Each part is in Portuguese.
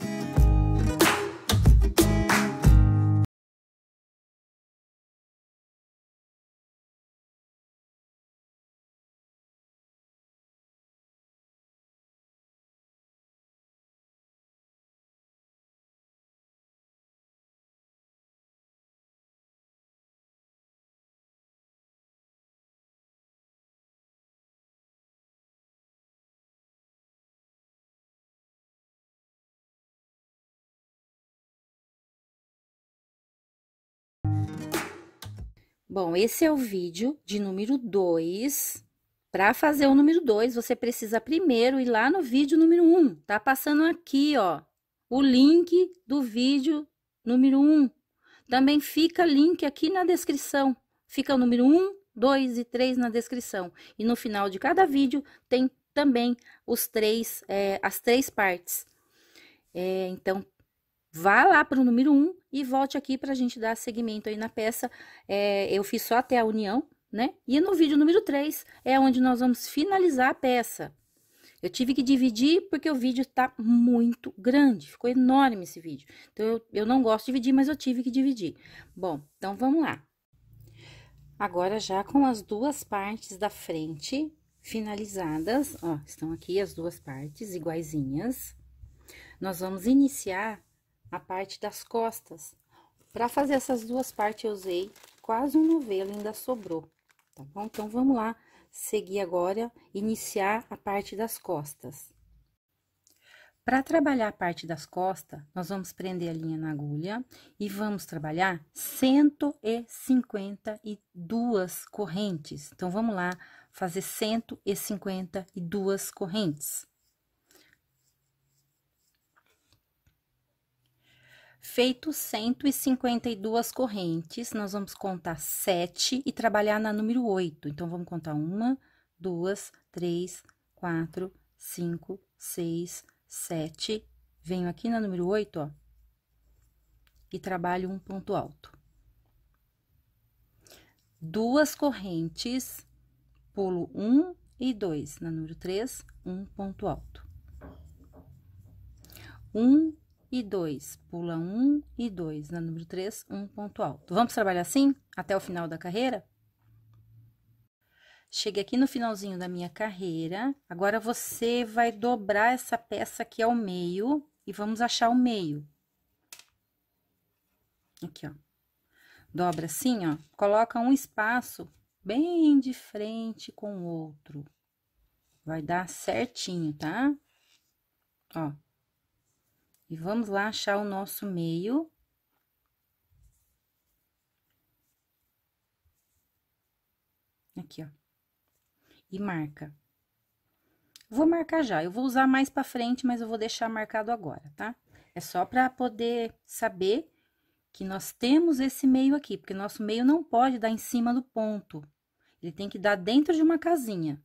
you Bom, esse é o vídeo de número 2. Para fazer o número 2, você precisa primeiro ir lá no vídeo número 1. Um. Tá passando aqui, ó, o link do vídeo número 1. Um. Também fica link aqui na descrição. Fica o número 1, um, 2 e 3 na descrição. E no final de cada vídeo tem também os três, é, as três partes. É, então, vá lá para o número 1 um e volte aqui para a gente dar seguimento aí na peça. É, eu fiz só até a união, né? E no vídeo número 3 é onde nós vamos finalizar a peça. Eu tive que dividir porque o vídeo tá muito grande, ficou enorme esse vídeo. Então, eu, eu não gosto de dividir, mas eu tive que dividir. Bom, então vamos lá. Agora, já com as duas partes da frente finalizadas, ó, estão aqui as duas partes iguaizinhas. Nós vamos iniciar a parte das costas. Para fazer essas duas partes, eu usei quase um novelo, ainda sobrou, tá bom? Então, vamos lá, seguir agora, iniciar a parte das costas. Para trabalhar a parte das costas, nós vamos prender a linha na agulha e vamos trabalhar 152 correntes. Então, vamos lá fazer 152 correntes. Feito 152 correntes, nós vamos contar sete e trabalhar na número 8. Então, vamos contar uma, duas, três, quatro, cinco, seis, sete. Venho aqui na número 8, ó, e trabalho um ponto alto. Duas correntes, pulo um e dois. Na número 3, um ponto alto. Um e 2. Pula 1 um e 2. Na número 3, um ponto alto. Vamos trabalhar assim até o final da carreira? Cheguei aqui no finalzinho da minha carreira. Agora, você vai dobrar essa peça aqui ao meio e vamos achar o meio. Aqui, ó. Dobra assim, ó. Coloca um espaço bem de frente com o outro. Vai dar certinho, tá? Ó. E vamos lá achar o nosso meio. Aqui, ó. E marca. Vou marcar já, eu vou usar mais pra frente, mas eu vou deixar marcado agora, tá? É só pra poder saber que nós temos esse meio aqui, porque nosso meio não pode dar em cima do ponto. Ele tem que dar dentro de uma casinha.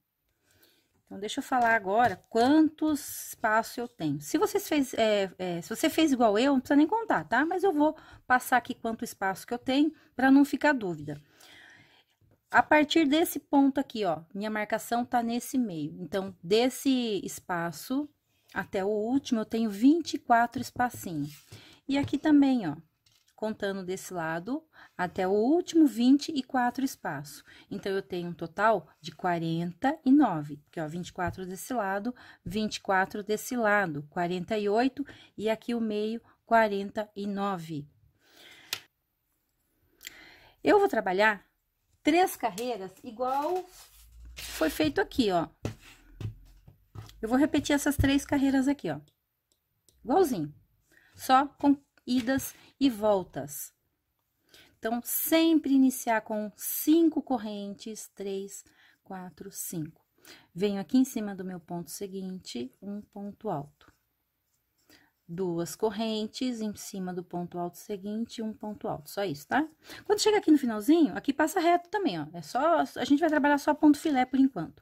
Então, deixa eu falar agora quantos espaços eu tenho. Se, vocês fez, é, é, se você fez igual eu, não precisa nem contar, tá? Mas eu vou passar aqui quanto espaço que eu tenho, para não ficar dúvida. A partir desse ponto aqui, ó, minha marcação tá nesse meio. Então, desse espaço até o último, eu tenho 24 espacinhos. E aqui também, ó, contando desse lado até o último 24 espaço. Então, eu tenho um total de 49, porque, ó, 24 desse lado, 24 desse lado, 48, e aqui o meio, 49. Eu vou trabalhar três carreiras igual foi feito aqui, ó. Eu vou repetir essas três carreiras aqui, ó. Igualzinho. Só com idas e voltas. Então, sempre iniciar com cinco correntes, três, quatro, cinco. Venho aqui em cima do meu ponto seguinte, um ponto alto. Duas correntes em cima do ponto alto seguinte, um ponto alto, só isso, tá? Quando chega aqui no finalzinho, aqui passa reto também, ó. É só, a gente vai trabalhar só ponto filé por enquanto.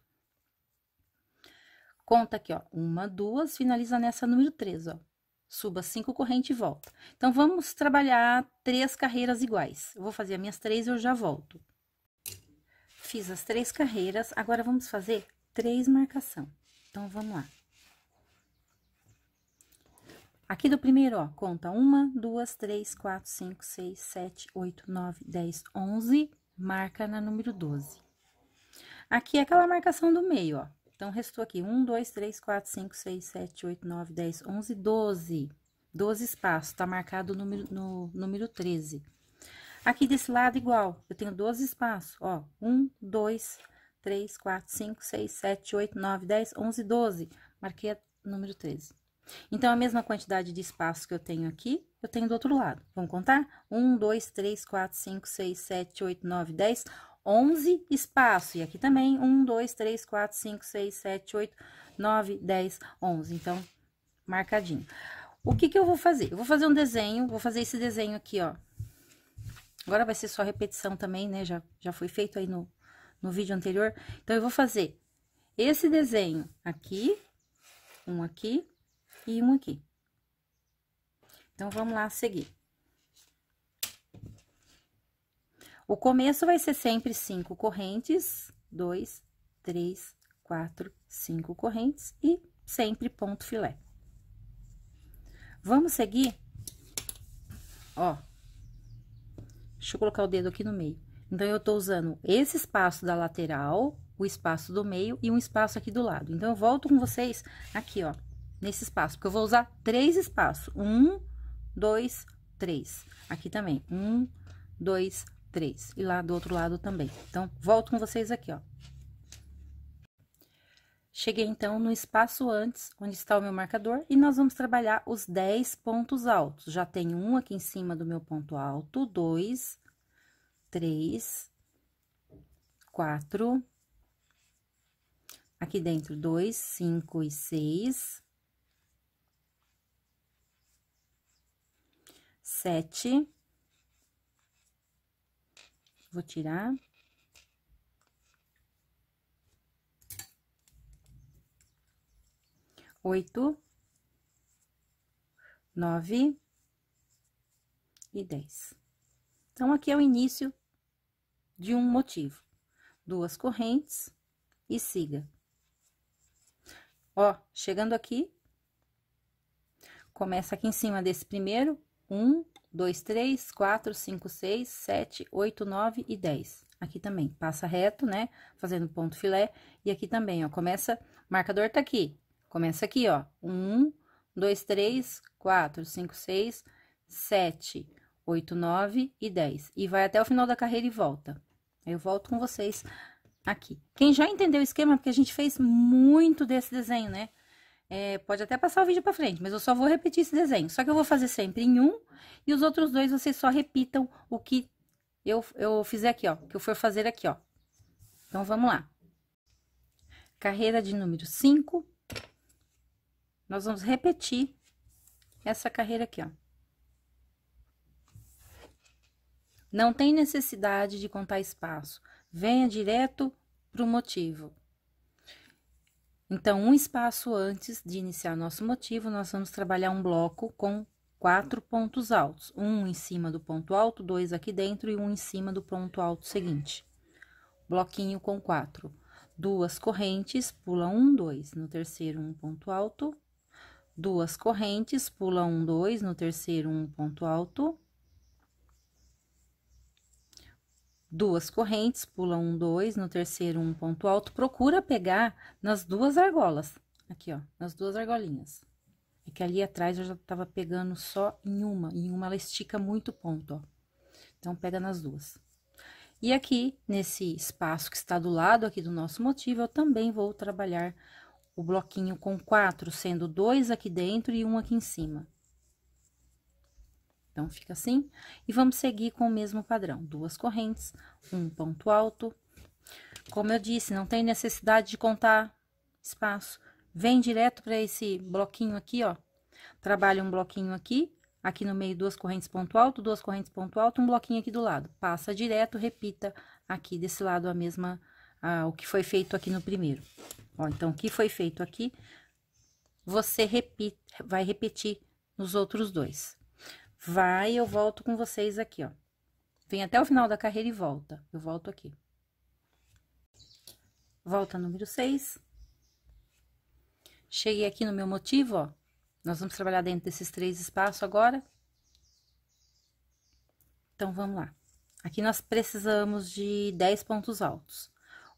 Conta aqui, ó, uma, duas, finaliza nessa número três, ó suba cinco correntes e volta. Então, vamos trabalhar três carreiras iguais. Eu vou fazer as minhas três e eu já volto. Fiz as três carreiras, agora vamos fazer três marcação. Então, vamos lá. Aqui do primeiro, ó, conta uma, duas, três, quatro, cinco, seis, sete, oito, nove, dez, onze, marca na número 12. Aqui é aquela marcação do meio, ó. Então, restou aqui um, dois, três, quatro, cinco, seis, sete, oito, nove, dez, onze, doze. Doze espaços, tá marcado número, no número 13. Aqui desse lado, igual, eu tenho 12 espaços, ó. Um, dois, três, quatro, cinco, seis, sete, oito, nove, dez, onze, doze. Marquei o número 13. Então, a mesma quantidade de espaços que eu tenho aqui, eu tenho do outro lado. Vamos contar? 1, 2, 3, 4, 5, 6, 7, 8, 9, 10, 11 espaços. E aqui também, 1, 2, 3, 4, 5, 6, 7, 8, 9, 10, 11. Então, marcadinho. O que que eu vou fazer? Eu vou fazer um desenho, vou fazer esse desenho aqui, ó. Agora vai ser só repetição também, né? Já, já foi feito aí no, no vídeo anterior. Então, eu vou fazer esse desenho aqui, um aqui, e um aqui. Então, vamos lá seguir. O começo vai ser sempre cinco correntes, dois, três, quatro, cinco correntes e sempre ponto filé. Vamos seguir? Ó, deixa eu colocar o dedo aqui no meio. Então, eu tô usando esse espaço da lateral, o espaço do meio e um espaço aqui do lado. Então, eu volto com vocês aqui, ó, nesse espaço, porque eu vou usar três espaços. Um, dois, três. Aqui também. Um, dois, três. E lá do outro lado também. Então, volto com vocês aqui, ó. Cheguei, então, no espaço antes, onde está o meu marcador, e nós vamos trabalhar os 10 pontos altos. Já tenho um aqui em cima do meu ponto alto, dois, três, quatro, aqui dentro, dois, cinco e seis, sete. Vou tirar. Oito, nove e dez. Então, aqui é o início de um motivo. Duas correntes e siga. Ó, chegando aqui, começa aqui em cima desse primeiro, um, dois, três, quatro, cinco, seis, sete, oito, nove e dez. Aqui também, passa reto, né? Fazendo ponto filé. E aqui também, ó, começa, o marcador tá aqui. Começa aqui, ó, um, dois, três, quatro, cinco, seis, sete, oito, nove e dez. E vai até o final da carreira e volta. Eu volto com vocês aqui. Quem já entendeu o esquema, porque a gente fez muito desse desenho, né? É, pode até passar o vídeo para frente, mas eu só vou repetir esse desenho. Só que eu vou fazer sempre em um, e os outros dois vocês só repitam o que eu, eu fizer aqui, ó, que eu for fazer aqui, ó. Então, vamos lá. Carreira de número 5. Nós vamos repetir essa carreira aqui, ó. Não tem necessidade de contar espaço. Venha direto pro motivo. Então, um espaço antes de iniciar nosso motivo, nós vamos trabalhar um bloco com quatro pontos altos. Um em cima do ponto alto, dois aqui dentro e um em cima do ponto alto seguinte. Bloquinho com quatro. Duas correntes, pula um, dois. No terceiro, um ponto alto. Duas correntes, pula um, dois. No terceiro, um ponto alto. Duas correntes, pula um, dois, no terceiro um ponto alto, procura pegar nas duas argolas, aqui, ó, nas duas argolinhas. É que ali atrás eu já tava pegando só em uma, em uma ela estica muito ponto, ó. Então, pega nas duas. E aqui, nesse espaço que está do lado aqui do nosso motivo, eu também vou trabalhar o bloquinho com quatro, sendo dois aqui dentro e um aqui em cima. Então, fica assim. E vamos seguir com o mesmo padrão. Duas correntes, um ponto alto. Como eu disse, não tem necessidade de contar espaço. Vem direto para esse bloquinho aqui, ó. Trabalha um bloquinho aqui, aqui no meio duas correntes ponto alto, duas correntes ponto alto, um bloquinho aqui do lado. Passa direto, repita aqui desse lado a mesma, o que foi feito aqui no primeiro. Ó, então, o que foi feito aqui, você repite, vai repetir nos outros dois. Vai, eu volto com vocês aqui, ó. Vem até o final da carreira e volta. Eu volto aqui. Volta número 6. Cheguei aqui no meu motivo, ó. Nós vamos trabalhar dentro desses três espaços agora. Então, vamos lá. Aqui nós precisamos de 10 pontos altos.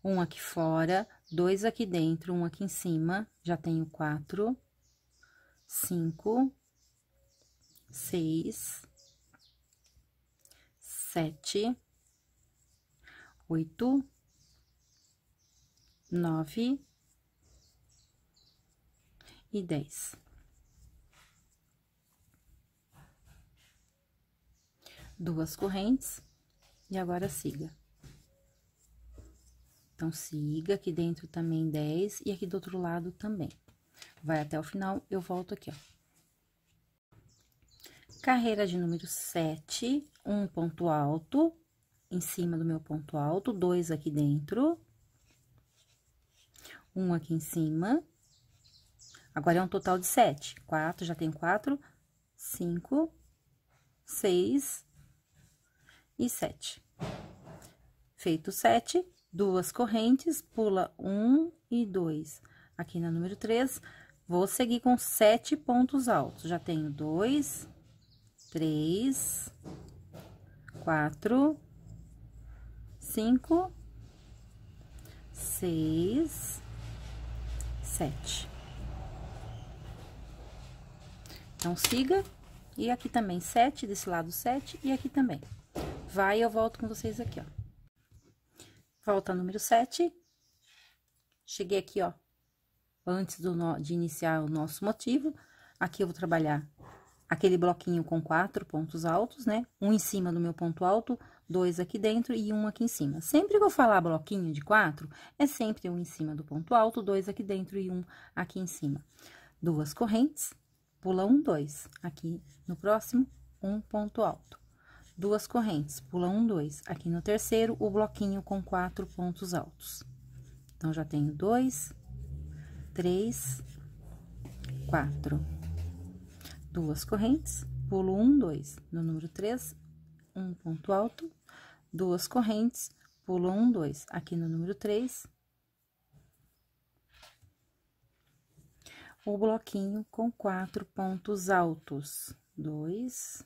Um aqui fora, dois aqui dentro, um aqui em cima. Já tenho quatro, cinco, seis, sete, oito, nove e dez. Duas correntes e agora siga. Então, siga aqui dentro também dez e aqui do outro lado também. Vai até o final, eu volto aqui, ó. Carreira de número sete, um ponto alto, em cima do meu ponto alto, dois aqui dentro, um aqui em cima. Agora, é um total de sete. Quatro, já tem quatro, cinco, seis e sete. Feito sete, duas correntes, pula um e dois. Aqui na número três, vou seguir com sete pontos altos. Já tenho dois, três, quatro, cinco, seis, sete. Então, siga. E aqui também sete, desse lado sete, e aqui também. Vai, eu volto com vocês aqui, ó. Volta número sete. Cheguei aqui, ó, antes do, de iniciar o nosso motivo. Aqui eu vou trabalhar aquele bloquinho com quatro pontos altos, né? Um em cima do meu ponto alto, dois aqui dentro e um aqui em cima. Sempre que eu falar bloquinho de quatro, é sempre um em cima do ponto alto, dois aqui dentro e um aqui em cima. Duas correntes, pula um, dois. Aqui no próximo, um ponto alto. Duas correntes, pula um, dois. Aqui no terceiro, o bloquinho com quatro pontos altos. Então, já tenho dois, três, quatro duas correntes, pulo um, dois. No número três, um ponto alto, duas correntes, pulo um, dois. Aqui no número três, o bloquinho com quatro pontos altos. Dois,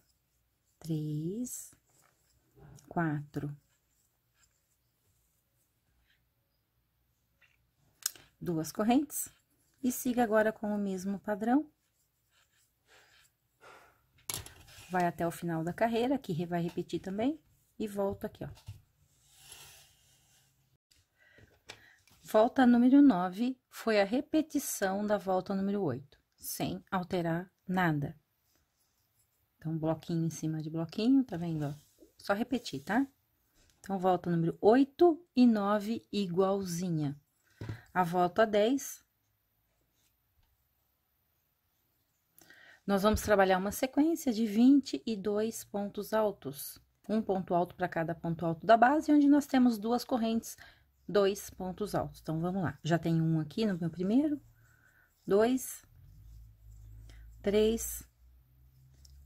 três, quatro. Duas correntes. E siga agora com o mesmo padrão. Vai até o final da carreira, aqui vai repetir também, e volta aqui, ó. Volta número 9 foi a repetição da volta número 8, sem alterar nada. Então, bloquinho em cima de bloquinho, tá vendo, ó? Só repetir, tá? Então, volta número 8 e 9 igualzinha. A volta 10 Nós vamos trabalhar uma sequência de 22 pontos altos. Um ponto alto para cada ponto alto da base, onde nós temos duas correntes, dois pontos altos. Então, vamos lá. Já tem um aqui no meu primeiro, dois, três,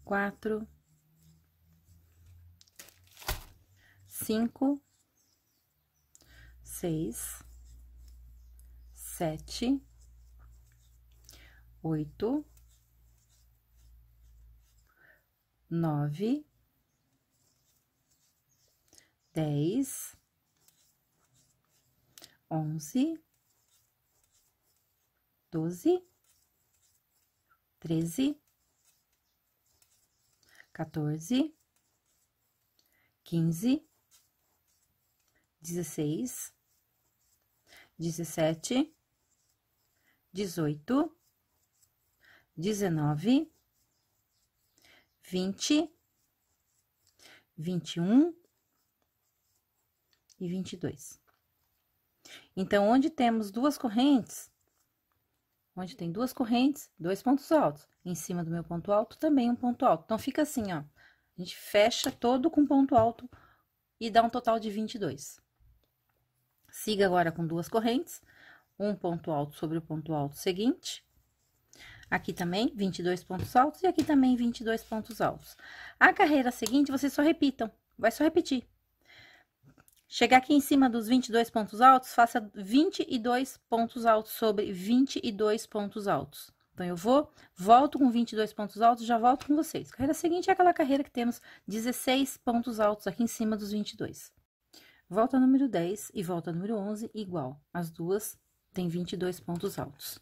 quatro, cinco, seis, sete, oito, nove, dez, onze, doze, treze, quatorze, quinze, dezesseis, dezessete, dezoito, dezenove, vinte, vinte e um e vinte e dois. Então, onde temos duas correntes, onde tem duas correntes, dois pontos altos. Em cima do meu ponto alto, também um ponto alto. Então, fica assim, ó. A gente fecha todo com ponto alto e dá um total de 22. Siga agora com duas correntes, um ponto alto sobre o ponto alto seguinte, Aqui também, 22 pontos altos e aqui também 22 pontos altos. A carreira seguinte, vocês só repitam, vai só repetir. Chegar aqui em cima dos 22 pontos altos, faça 22 pontos altos sobre 22 pontos altos. Então, eu vou, volto com 22 pontos altos, já volto com vocês. Carreira seguinte é aquela carreira que temos 16 pontos altos aqui em cima dos 22. Volta número 10 e volta número 11 igual. As duas têm 22 pontos altos.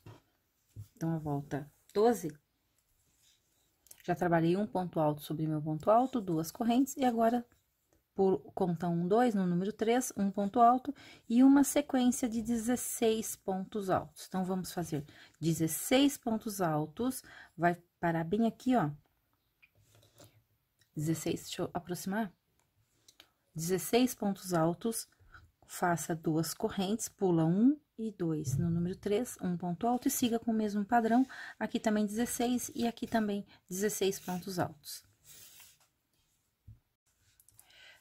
Então, a volta 12. Já trabalhei um ponto alto sobre meu ponto alto, duas correntes, e agora por conta 1, 2, no número 3, um ponto alto e uma sequência de 16 pontos altos. Então, vamos fazer 16 pontos altos, vai parar bem aqui, ó. 16, deixa eu aproximar. 16 pontos altos, faça duas correntes, pula um e dois. No número 3, um ponto alto e siga com o mesmo padrão. Aqui também 16 e aqui também 16 pontos altos.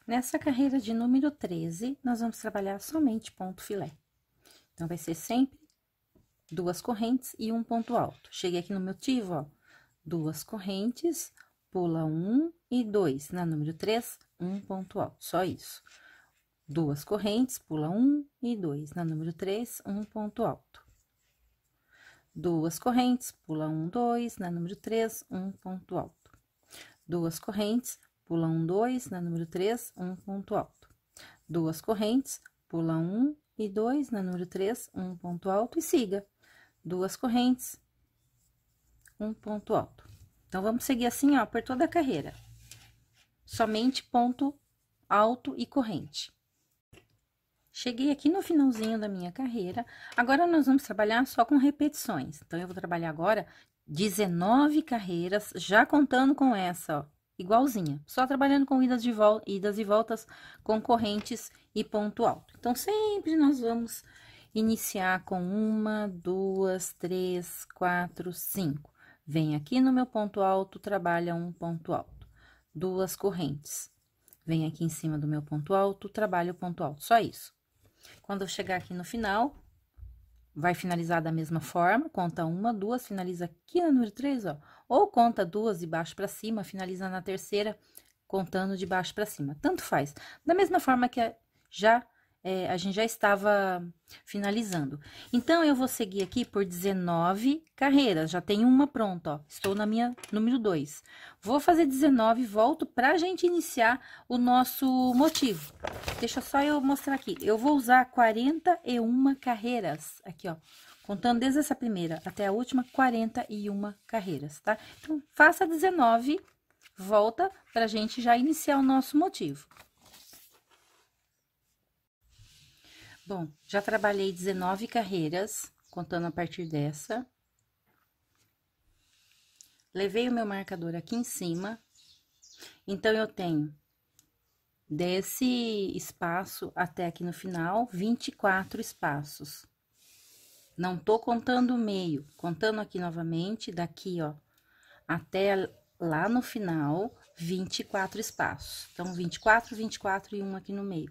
Nessa carreira de número 13, nós vamos trabalhar somente ponto filé. Então, vai ser sempre duas correntes e um ponto alto. Cheguei aqui no motivo, ó, duas correntes, pula um e dois. Na número 3, um ponto alto, só isso. Duas correntes, pula um e dois. Na número 3, um ponto alto. Duas correntes, pula um, dois. Na número 3, um ponto alto. Duas correntes, pula um, dois, na número 3, um ponto alto. Duas correntes, pula um e dois, na número 3, um ponto alto e siga. Duas correntes, um ponto alto. Então, vamos seguir assim, ó, por toda a carreira. Somente ponto alto e corrente. Cheguei aqui no finalzinho da minha carreira, agora nós vamos trabalhar só com repetições. Então, eu vou trabalhar agora 19 carreiras, já contando com essa, ó, igualzinha, só trabalhando com idas, de vol idas e voltas concorrentes e ponto alto. Então, sempre nós vamos iniciar com uma, duas, três, quatro, cinco. Vem aqui no meu ponto alto, trabalha um ponto alto. Duas correntes. Vem aqui em cima do meu ponto alto, trabalha o ponto alto, só isso. Quando eu chegar aqui no final, vai finalizar da mesma forma, conta uma, duas, finaliza aqui no número 3, ó. Ou conta duas de baixo para cima, finaliza na terceira, contando de baixo para cima. Tanto faz. Da mesma forma que já é, a gente já estava finalizando. Então, eu vou seguir aqui por 19 carreiras, já tenho uma pronta, ó, estou na minha número 2. Vou fazer 19, volto para a gente iniciar o nosso motivo. Deixa só eu mostrar aqui, eu vou usar 41 carreiras, aqui, ó, contando desde essa primeira até a última, 41 carreiras, tá? Então, faça 19, volta para a gente já iniciar o nosso motivo. Bom, já trabalhei 19 carreiras, contando a partir dessa. Levei o meu marcador aqui em cima. Então, eu tenho desse espaço até aqui no final, 24 espaços. Não tô contando o meio, contando aqui novamente, daqui, ó, até lá no final, 24 espaços. Então, 24, 24 e um aqui no meio.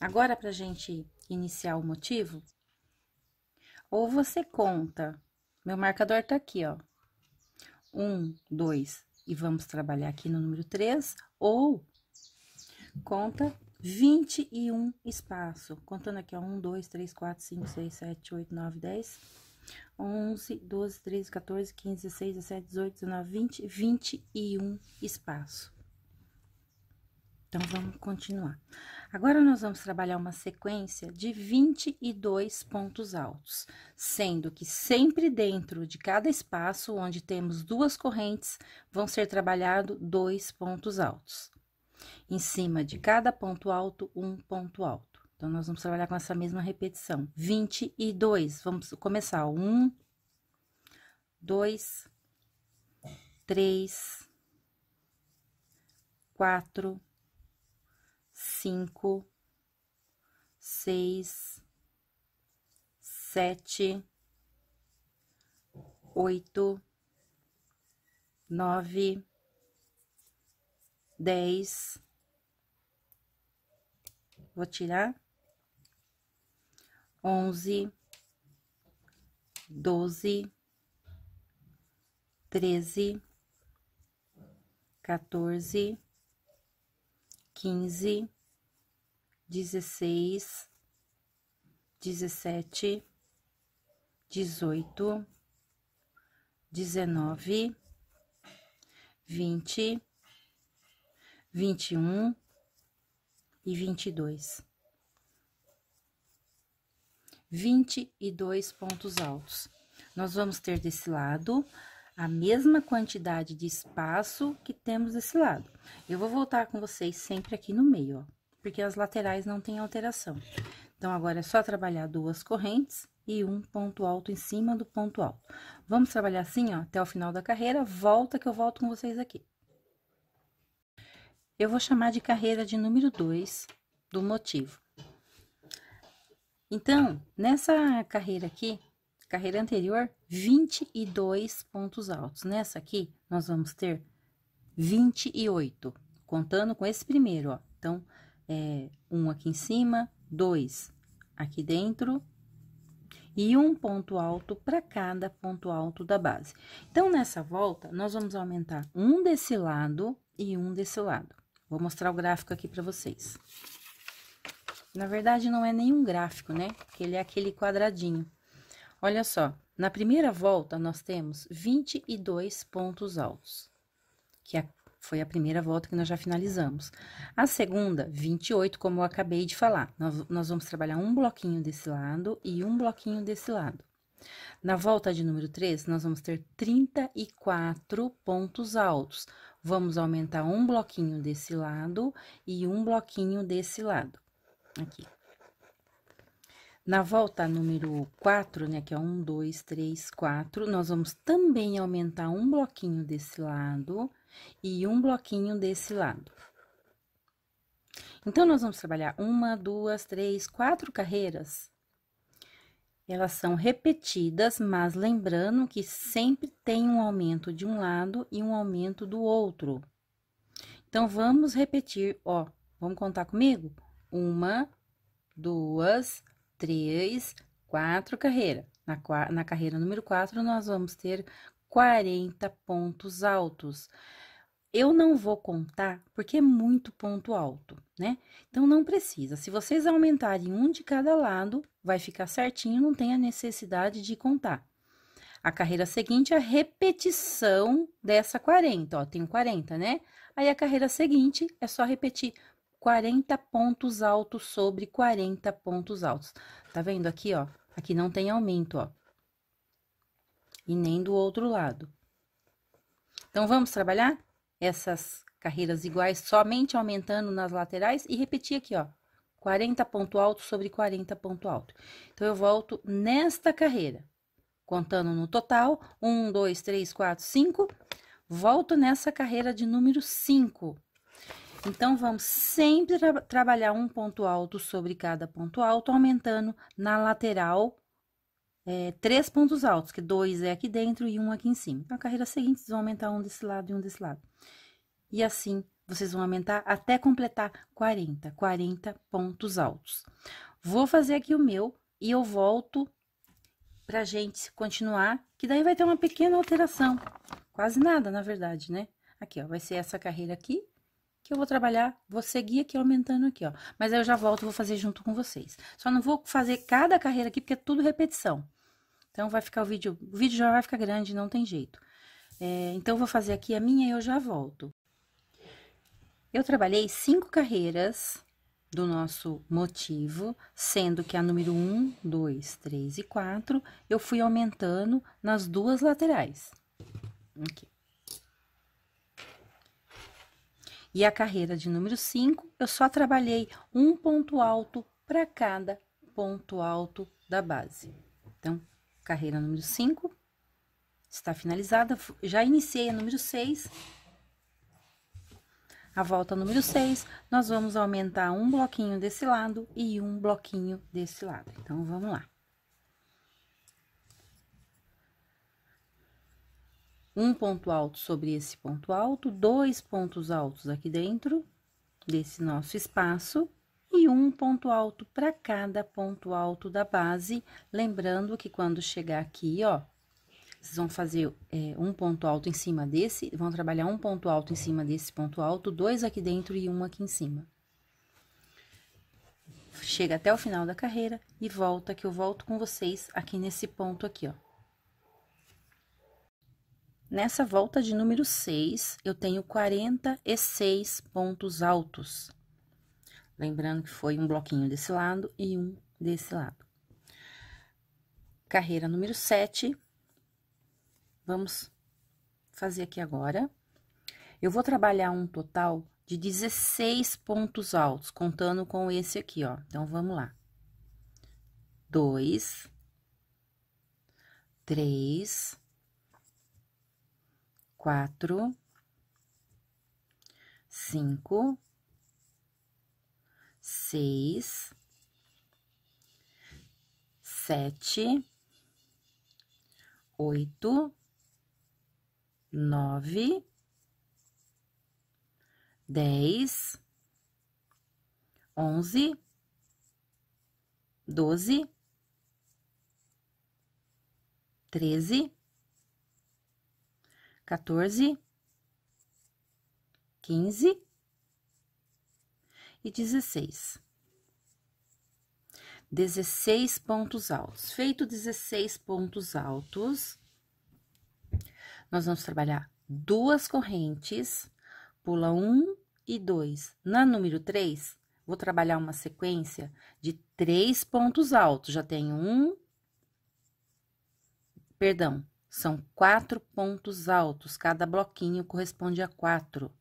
Agora, pra gente iniciar o motivo, ou você conta, meu marcador tá aqui, ó, um, dois, e vamos trabalhar aqui no número três, ou conta 21 espaço, contando aqui, ó, um, dois, três, quatro, cinco, seis, sete, oito, nove, dez, onze, doze, treze, 14, 15, 16, 17, 18, 19, 20, 21 espaço. Então, vamos continuar. Agora, nós vamos trabalhar uma sequência de 22 pontos altos, sendo que sempre dentro de cada espaço onde temos duas correntes, vão ser trabalhados dois pontos altos. Em cima de cada ponto alto, um ponto alto. Então, nós vamos trabalhar com essa mesma repetição. 22, vamos começar. Um, dois, três, quatro, cinco, seis, sete, oito, nove, dez. Vou tirar onze, doze, treze, 14, quinze, dezesseis, dezessete, dezoito, dezenove, vinte, vinte e um e vinte e dois. Vinte e dois pontos altos. Nós vamos ter desse lado a mesma quantidade de espaço que temos desse lado. Eu vou voltar com vocês sempre aqui no meio, ó, porque as laterais não tem alteração. Então, agora é só trabalhar duas correntes e um ponto alto em cima do ponto alto. Vamos trabalhar assim, ó, até o final da carreira, volta que eu volto com vocês aqui. Eu vou chamar de carreira de número 2 do motivo. Então, nessa carreira aqui, carreira anterior, 22 pontos altos. Nessa aqui, nós vamos ter 28, contando com esse primeiro, ó. Então, é, um aqui em cima, dois aqui dentro e um ponto alto para cada ponto alto da base. Então, nessa volta, nós vamos aumentar um desse lado e um desse lado. Vou mostrar o gráfico aqui para vocês. Na verdade, não é nenhum gráfico, né? Porque ele é aquele quadradinho. Olha só, na primeira volta, nós temos 22 pontos altos, que é foi a primeira volta que nós já finalizamos. A segunda, 28, como eu acabei de falar. Nós, nós vamos trabalhar um bloquinho desse lado e um bloquinho desse lado. Na volta de número 3, nós vamos ter 34 pontos altos. Vamos aumentar um bloquinho desse lado e um bloquinho desse lado. Aqui. Na volta número 4, né, que é 1, 2, 3, 4, nós vamos também aumentar um bloquinho desse lado e um bloquinho desse lado. Então, nós vamos trabalhar uma, duas, três, quatro carreiras. Elas são repetidas, mas lembrando que sempre tem um aumento de um lado e um aumento do outro. Então, vamos repetir, ó, vamos contar comigo? Uma, duas, três, quatro carreiras. Na, na carreira número quatro, nós vamos ter 40 pontos altos. Eu não vou contar porque é muito ponto alto, né? Então, não precisa. Se vocês aumentarem um de cada lado, vai ficar certinho, não tem a necessidade de contar. A carreira seguinte é a repetição dessa 40, ó, tenho 40, né? Aí, a carreira seguinte é só repetir 40 pontos altos sobre 40 pontos altos. Tá vendo aqui, ó? Aqui não tem aumento, ó. E nem do outro lado. Então, vamos trabalhar? essas carreiras iguais somente aumentando nas laterais e repetir aqui, ó, 40 ponto alto sobre 40 ponto alto. Então, eu volto nesta carreira, contando no total, 1, 2, 3, 4, 5, volto nessa carreira de número 5. Então, vamos sempre tra trabalhar um ponto alto sobre cada ponto alto, aumentando na lateral é, três pontos altos, que dois é aqui dentro e um aqui em cima. Na carreira seguinte, vocês vão aumentar um desse lado e um desse lado. E assim, vocês vão aumentar até completar 40, 40 pontos altos. Vou fazer aqui o meu e eu volto pra gente continuar, que daí vai ter uma pequena alteração. Quase nada, na verdade, né? Aqui, ó, vai ser essa carreira aqui, que eu vou trabalhar, vou seguir aqui aumentando aqui, ó. Mas aí eu já volto, vou fazer junto com vocês. Só não vou fazer cada carreira aqui, porque é tudo repetição. Então, vai ficar o vídeo, o vídeo já vai ficar grande, não tem jeito. É, então, vou fazer aqui a minha e eu já volto. Eu trabalhei cinco carreiras do nosso motivo, sendo que a número 1, 2, 3 e 4, eu fui aumentando nas duas laterais. Aqui. E a carreira de número 5, eu só trabalhei um ponto alto para cada ponto alto da base. Então, carreira número 5 está finalizada. Já iniciei a número 6. A volta número 6, nós vamos aumentar um bloquinho desse lado e um bloquinho desse lado. Então, vamos lá. Um ponto alto sobre esse ponto alto, dois pontos altos aqui dentro desse nosso espaço e um ponto alto para cada ponto alto da base. Lembrando que quando chegar aqui, ó, vocês vão fazer é, um ponto alto em cima desse, vão trabalhar um ponto alto em cima desse ponto alto, dois aqui dentro e um aqui em cima. chega até o final da carreira e volta, que eu volto com vocês aqui nesse ponto aqui, ó. Nessa volta de número 6, eu tenho 46 pontos altos. Lembrando que foi um bloquinho desse lado e um desse lado. Carreira número 7. Vamos fazer aqui agora. Eu vou trabalhar um total de 16 pontos altos, contando com esse aqui, ó. Então, vamos lá. Dois, três, quatro, cinco, seis, sete, oito, nove, dez, onze, doze, treze, 14, 15 e 16. 16 pontos altos. Feito 16 pontos altos, nós vamos trabalhar duas correntes, pula um e dois. Na número 3, vou trabalhar uma sequência de três pontos altos. Já tenho um, perdão, são quatro pontos altos, cada bloquinho corresponde a quatro.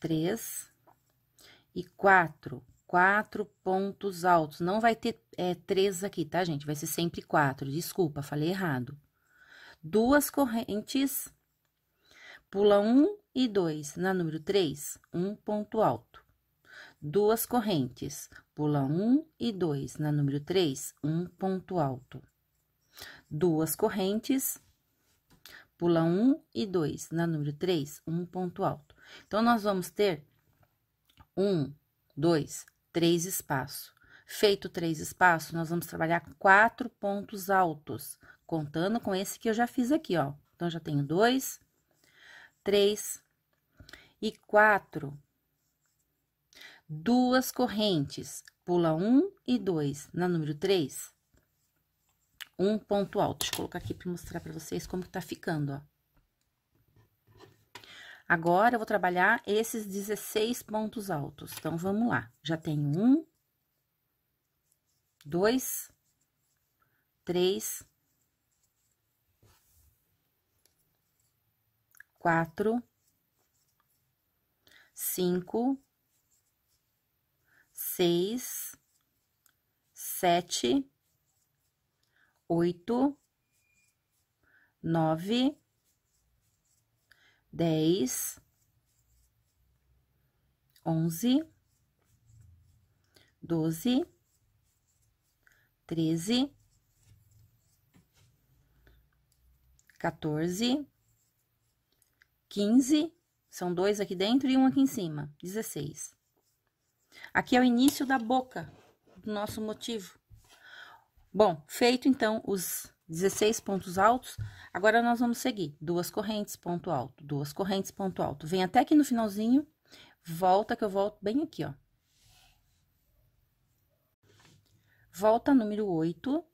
Três e quatro, quatro pontos altos. Não vai ter é, três aqui, tá, gente? Vai ser sempre quatro. Desculpa, falei errado. Duas correntes, pula um e dois. Na número três, um ponto alto. Duas correntes, pula um e dois. Na número três, um ponto alto duas correntes, pula um e dois. Na número três, um ponto alto. Então, nós vamos ter um, dois, três espaços. Feito três espaços, nós vamos trabalhar quatro pontos altos, contando com esse que eu já fiz aqui, ó. Então, já tenho dois, três e quatro. Duas correntes, pula um e dois. Na número três, um ponto alto. Deixa eu colocar aqui para mostrar para vocês como tá ficando, ó. Agora, eu vou trabalhar esses 16 pontos altos. Então, vamos lá. Já tenho um, dois, três, quatro, cinco, seis, sete, oito, nove, dez, onze, doze, treze, quatorze, quinze, são dois aqui dentro e um aqui em cima, dezesseis. Aqui é o início da boca do nosso motivo. Bom, feito então os 16 pontos altos, agora nós vamos seguir duas correntes, ponto alto, duas correntes, ponto alto. Vem até aqui no finalzinho, volta que eu volto bem aqui, ó. Volta número 8.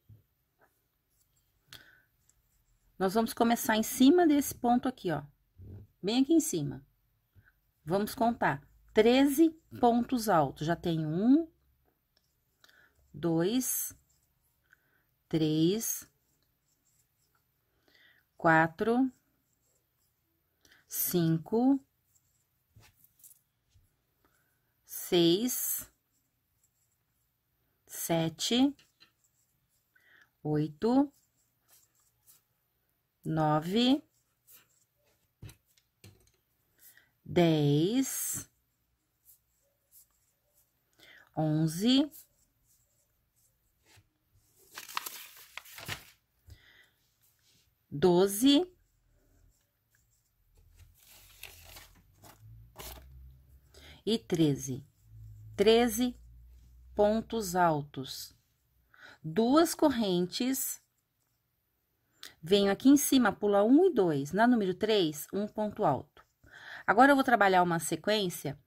Nós vamos começar em cima desse ponto aqui, ó. Bem aqui em cima. Vamos contar 13 pontos altos. Já tenho um, dois, três, quatro, cinco, seis, sete, oito, nove, dez, onze doze, e treze. Treze pontos altos. Duas correntes. Venho aqui em cima, pula um e dois. Na número três, um ponto alto. Agora, eu vou trabalhar uma sequência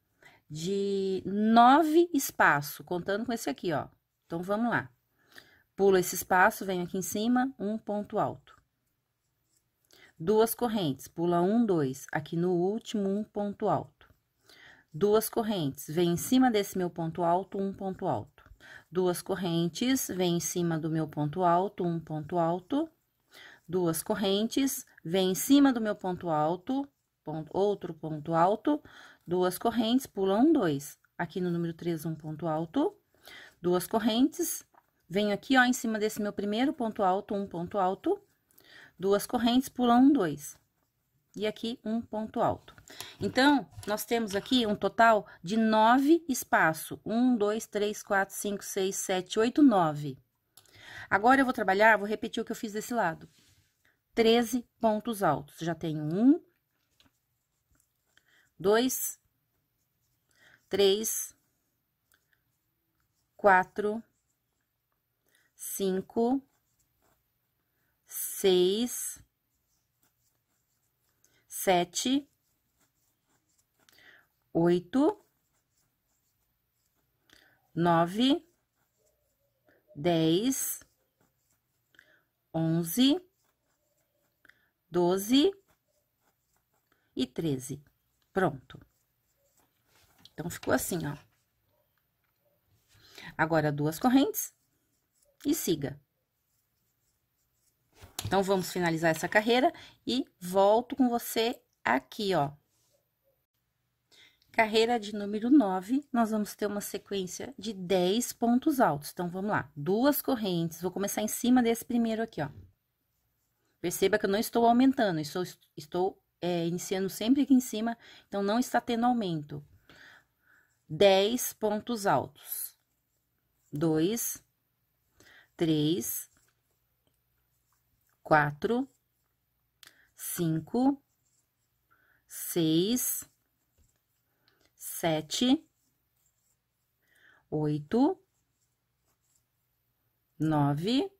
de nove espaços, contando com esse aqui, ó. Então, vamos lá. Pulo esse espaço, venho aqui em cima, um ponto alto. Duas correntes, pula um, dois, aqui no último, um ponto alto. Duas correntes, vem em cima desse meu ponto alto, um ponto alto. Duas correntes, vem em cima do meu ponto alto, um ponto alto. Duas correntes, vem em cima do meu ponto alto, ponto, outro ponto alto duas correntes, pula um, dois. Aqui no número 3, um ponto alto, duas correntes, venho aqui, ó, em cima desse meu primeiro ponto alto, um ponto alto, duas correntes, pula um, dois. E aqui, um ponto alto. Então, nós temos aqui um total de nove espaços. Um, dois, três, quatro, cinco, seis, sete, oito, nove. Agora, eu vou trabalhar, vou repetir o que eu fiz desse lado. Treze pontos altos. Já tenho um, dois, três, quatro, cinco, seis, sete, oito, nove, dez, onze, doze e treze. Pronto. Então, ficou assim, ó. Agora, duas correntes e siga. Então, vamos finalizar essa carreira e volto com você aqui, ó. Carreira de número 9, nós vamos ter uma sequência de 10 pontos altos. Então, vamos lá. Duas correntes, vou começar em cima desse primeiro aqui, ó. Perceba que eu não estou aumentando, estou, estou é, iniciando sempre aqui em cima, então não está tendo aumento. 10 pontos altos. 2, 3, 4, 5, 6, 7, 8, 9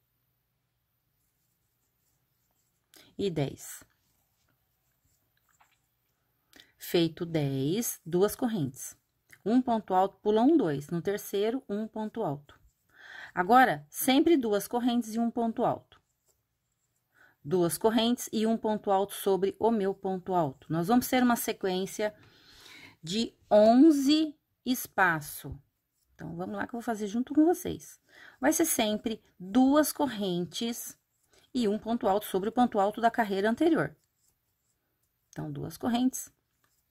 e 10 feito 10, duas correntes. Um ponto alto, pula um, dois. No terceiro, um ponto alto. Agora, sempre duas correntes e um ponto alto. Duas correntes e um ponto alto sobre o meu ponto alto. Nós vamos ter uma sequência de 11 espaço. Então, vamos lá que eu vou fazer junto com vocês. Vai ser sempre duas correntes e um ponto alto sobre o ponto alto da carreira anterior. Então, duas correntes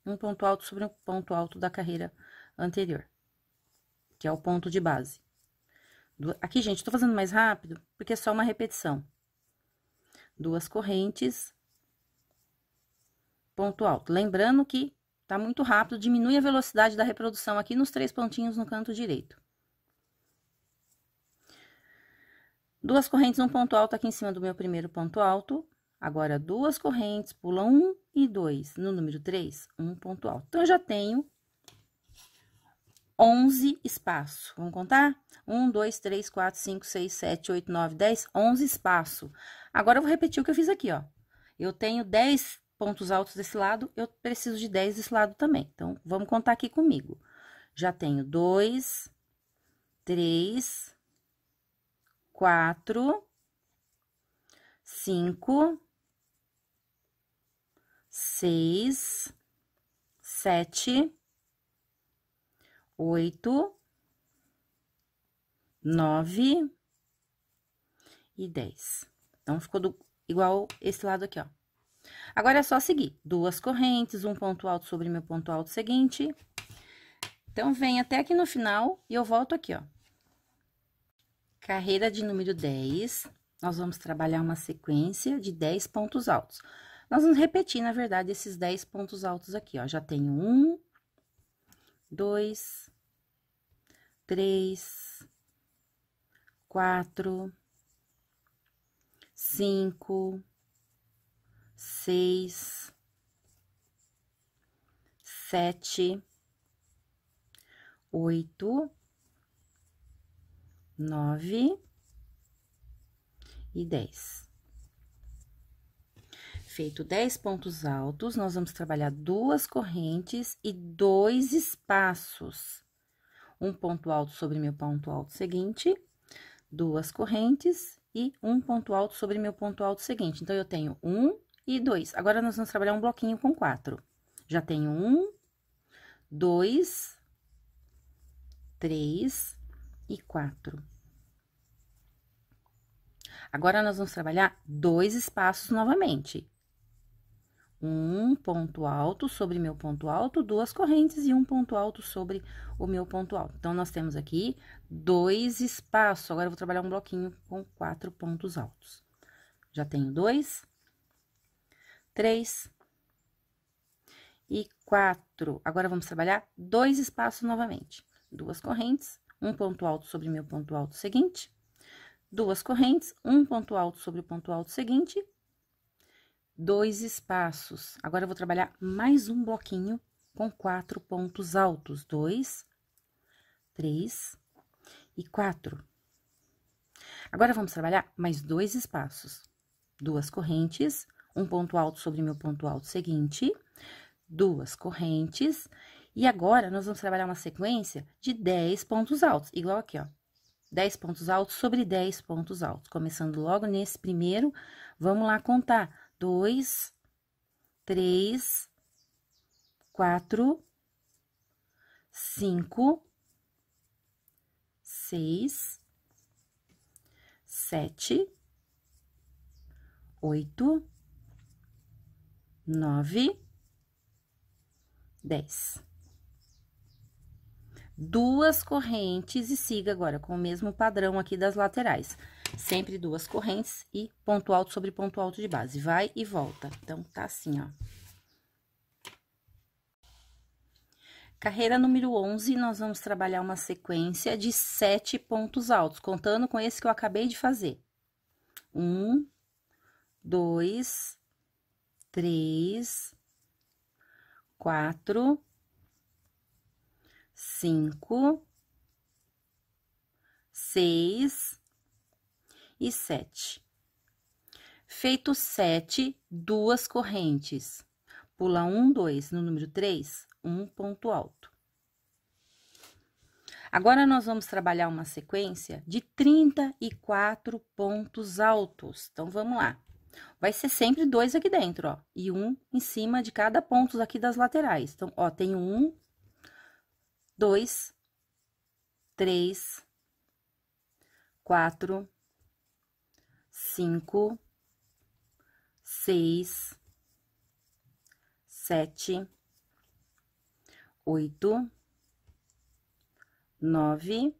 um ponto alto sobre um ponto alto da carreira anterior, que é o ponto de base. Aqui, gente, tô fazendo mais rápido, porque é só uma repetição. Duas correntes, ponto alto. Lembrando que tá muito rápido, diminui a velocidade da reprodução aqui nos três pontinhos no canto direito. Duas correntes, um ponto alto aqui em cima do meu primeiro ponto alto, Agora, duas correntes, pula um e dois. No número três, um ponto alto. Então, eu já tenho 11 espaços. Vamos contar? 1, 2, 3, 4, 5, 6, 7, 8, 9, 10, 11 espaços. Agora, eu vou repetir o que eu fiz aqui, ó. Eu tenho 10 pontos altos desse lado, eu preciso de 10 desse lado também. Então, vamos contar aqui comigo. Já tenho 2, 3, 4, 5, seis, sete, oito, nove e dez. Então, ficou do, igual esse lado aqui, ó. Agora, é só seguir duas correntes, um ponto alto sobre meu ponto alto seguinte. Então, vem até aqui no final e eu volto aqui, ó. Carreira de número 10, nós vamos trabalhar uma sequência de 10 pontos altos. Nós vamos repetir, na verdade, esses 10 pontos altos aqui, ó. Já tenho um, dois, três, quatro, cinco, seis, sete, oito, nove e dez Feito 10 pontos altos, nós vamos trabalhar duas correntes e dois espaços. Um ponto alto sobre meu ponto alto seguinte, duas correntes e um ponto alto sobre meu ponto alto seguinte. Então, eu tenho um e dois. Agora, nós vamos trabalhar um bloquinho com quatro. Já tenho um, dois, três e quatro. Agora, nós vamos trabalhar dois espaços novamente um ponto alto sobre meu ponto alto, duas correntes e um ponto alto sobre o meu ponto alto. Então, nós temos aqui dois espaços. Agora, eu vou trabalhar um bloquinho com quatro pontos altos. Já tenho dois, três e quatro. Agora, vamos trabalhar dois espaços novamente. Duas correntes, um ponto alto sobre meu ponto alto seguinte, duas correntes, um ponto alto sobre o ponto alto seguinte dois espaços. Agora, eu vou trabalhar mais um bloquinho com quatro pontos altos. Dois, três e quatro. Agora, vamos trabalhar mais dois espaços. Duas correntes, um ponto alto sobre meu ponto alto seguinte, duas correntes. E agora, nós vamos trabalhar uma sequência de 10 pontos altos, igual aqui, ó. 10 pontos altos sobre 10 pontos altos. Começando logo nesse primeiro, vamos lá contar dois, três, quatro, cinco, seis, sete, oito, nove, dez. Duas correntes e siga agora com o mesmo padrão aqui das laterais sempre duas correntes e ponto alto sobre ponto alto de base. Vai e volta. Então, tá assim, ó. Carreira número 11, nós vamos trabalhar uma sequência de sete pontos altos, contando com esse que eu acabei de fazer. Um, dois, três, quatro, cinco, seis, e sete. Feito sete, duas correntes. Pula um, dois, no número três, um ponto alto. Agora, nós vamos trabalhar uma sequência de 34 pontos altos. Então, vamos lá. Vai ser sempre dois aqui dentro, ó, e um em cima de cada ponto aqui das laterais. Então, ó, tem um, dois, três, quatro, cinco, seis, sete, oito, nove,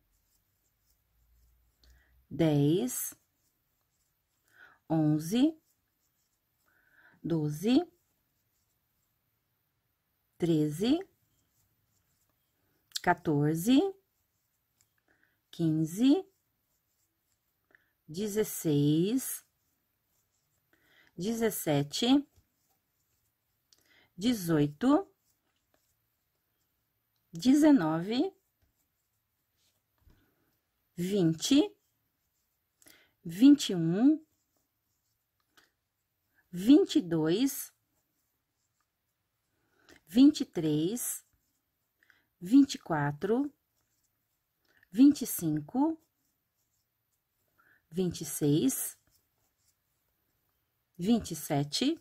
dez, onze, doze, treze, quatorze, quinze dezesseis, dezessete, dezoito, dezenove, vinte, vinte e um, vinte e dois, vinte e três, vinte e quatro, vinte e cinco, vinte e seis, vinte e sete,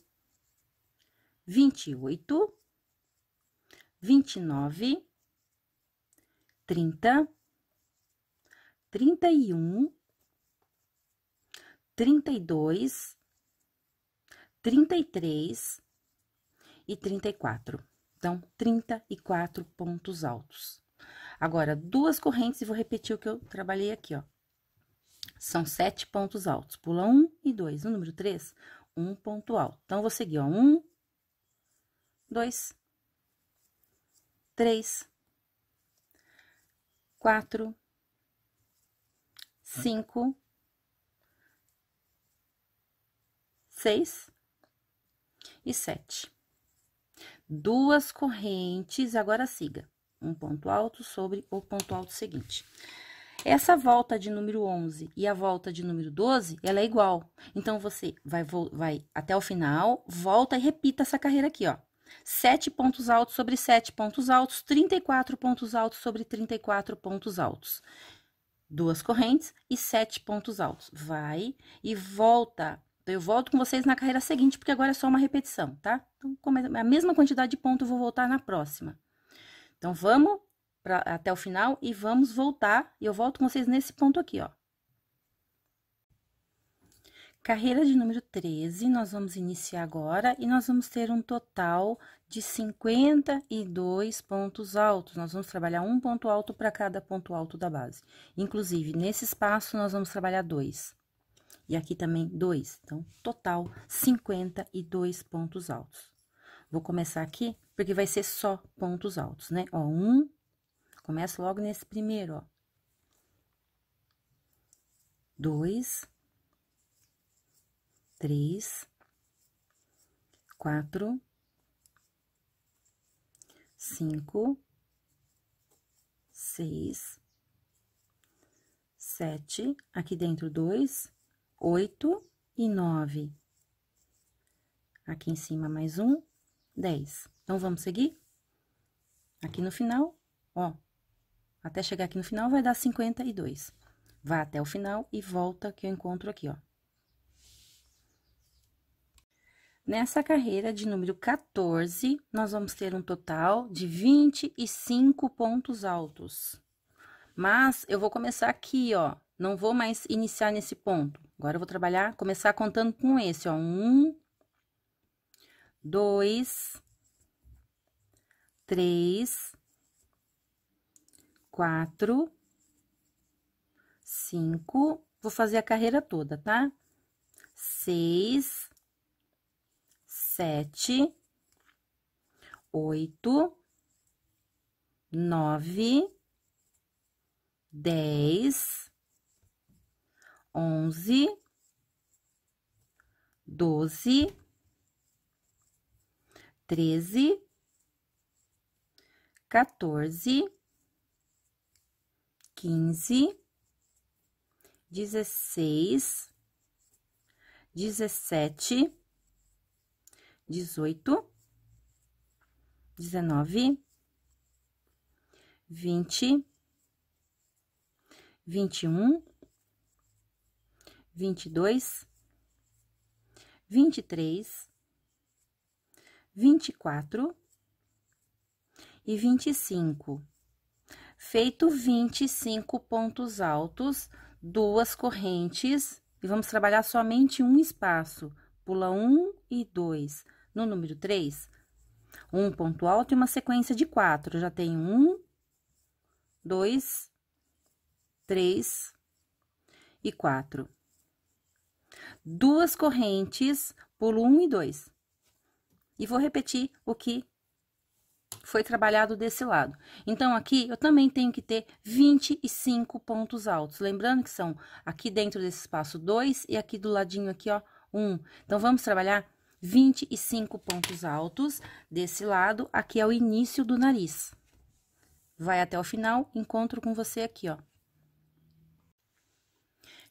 vinte e oito, vinte e nove, trinta, trinta e um, trinta e dois, trinta e três e trinta e quatro. Então, trinta e quatro pontos altos. Agora, duas correntes e vou repetir o que eu trabalhei aqui, ó. São sete pontos altos. Pula um e dois. No número três, um ponto alto. Então, vou seguir, ó. Um, dois, três, quatro, cinco, seis e sete. Duas correntes, agora siga. Um ponto alto sobre o ponto alto seguinte. Essa volta de número 11 e a volta de número 12, ela é igual. Então, você vai, vai até o final, volta e repita essa carreira aqui, ó. 7 pontos altos sobre 7 pontos altos, 34 pontos altos sobre 34 pontos altos. Duas correntes e 7 pontos altos. Vai e volta. Eu volto com vocês na carreira seguinte, porque agora é só uma repetição, tá? Então, a mesma quantidade de ponto, eu vou voltar na próxima. Então, vamos pra, até o final e vamos voltar. E eu volto com vocês nesse ponto aqui, ó. Carreira de número 13, nós vamos iniciar agora e nós vamos ter um total de 52 pontos altos. Nós vamos trabalhar um ponto alto para cada ponto alto da base. Inclusive, nesse espaço, nós vamos trabalhar dois. E aqui também dois. Então, total, 52 pontos altos. Vou começar aqui, porque vai ser só pontos altos, né? Ó, um, começa logo nesse primeiro, ó. Dois três, quatro, cinco, seis, sete, aqui dentro dois, oito e nove. Aqui em cima mais um, dez. Então, vamos seguir? Aqui no final, ó, até chegar aqui no final vai dar cinquenta e dois. Vá até o final e volta que eu encontro aqui, ó. Nessa carreira de número 14, nós vamos ter um total de 25 pontos altos. Mas eu vou começar aqui, ó, não vou mais iniciar nesse ponto. Agora eu vou trabalhar, começar contando com esse, ó, um, dois, três, quatro, cinco, vou fazer a carreira toda, tá? Seis, sete, oito, nove, dez, onze, doze, treze, quatorze, quinze, dezesseis, dezessete dezoito, dezenove, vinte, vinte e um, vinte e dois, vinte e três, vinte e quatro e vinte e cinco. Feito vinte e cinco pontos altos, duas correntes, e vamos trabalhar somente um espaço. Pula um e dois no número 3, um ponto alto e uma sequência de quatro. Já tenho um, dois, três e quatro. Duas correntes, pulo um e dois. E vou repetir o que foi trabalhado desse lado. Então, aqui, eu também tenho que ter 25 pontos altos. Lembrando que são aqui dentro desse espaço, dois, e aqui do ladinho aqui, ó, um. Então, vamos trabalhar 25 pontos altos desse lado, aqui é o início do nariz. Vai até o final, encontro com você aqui, ó.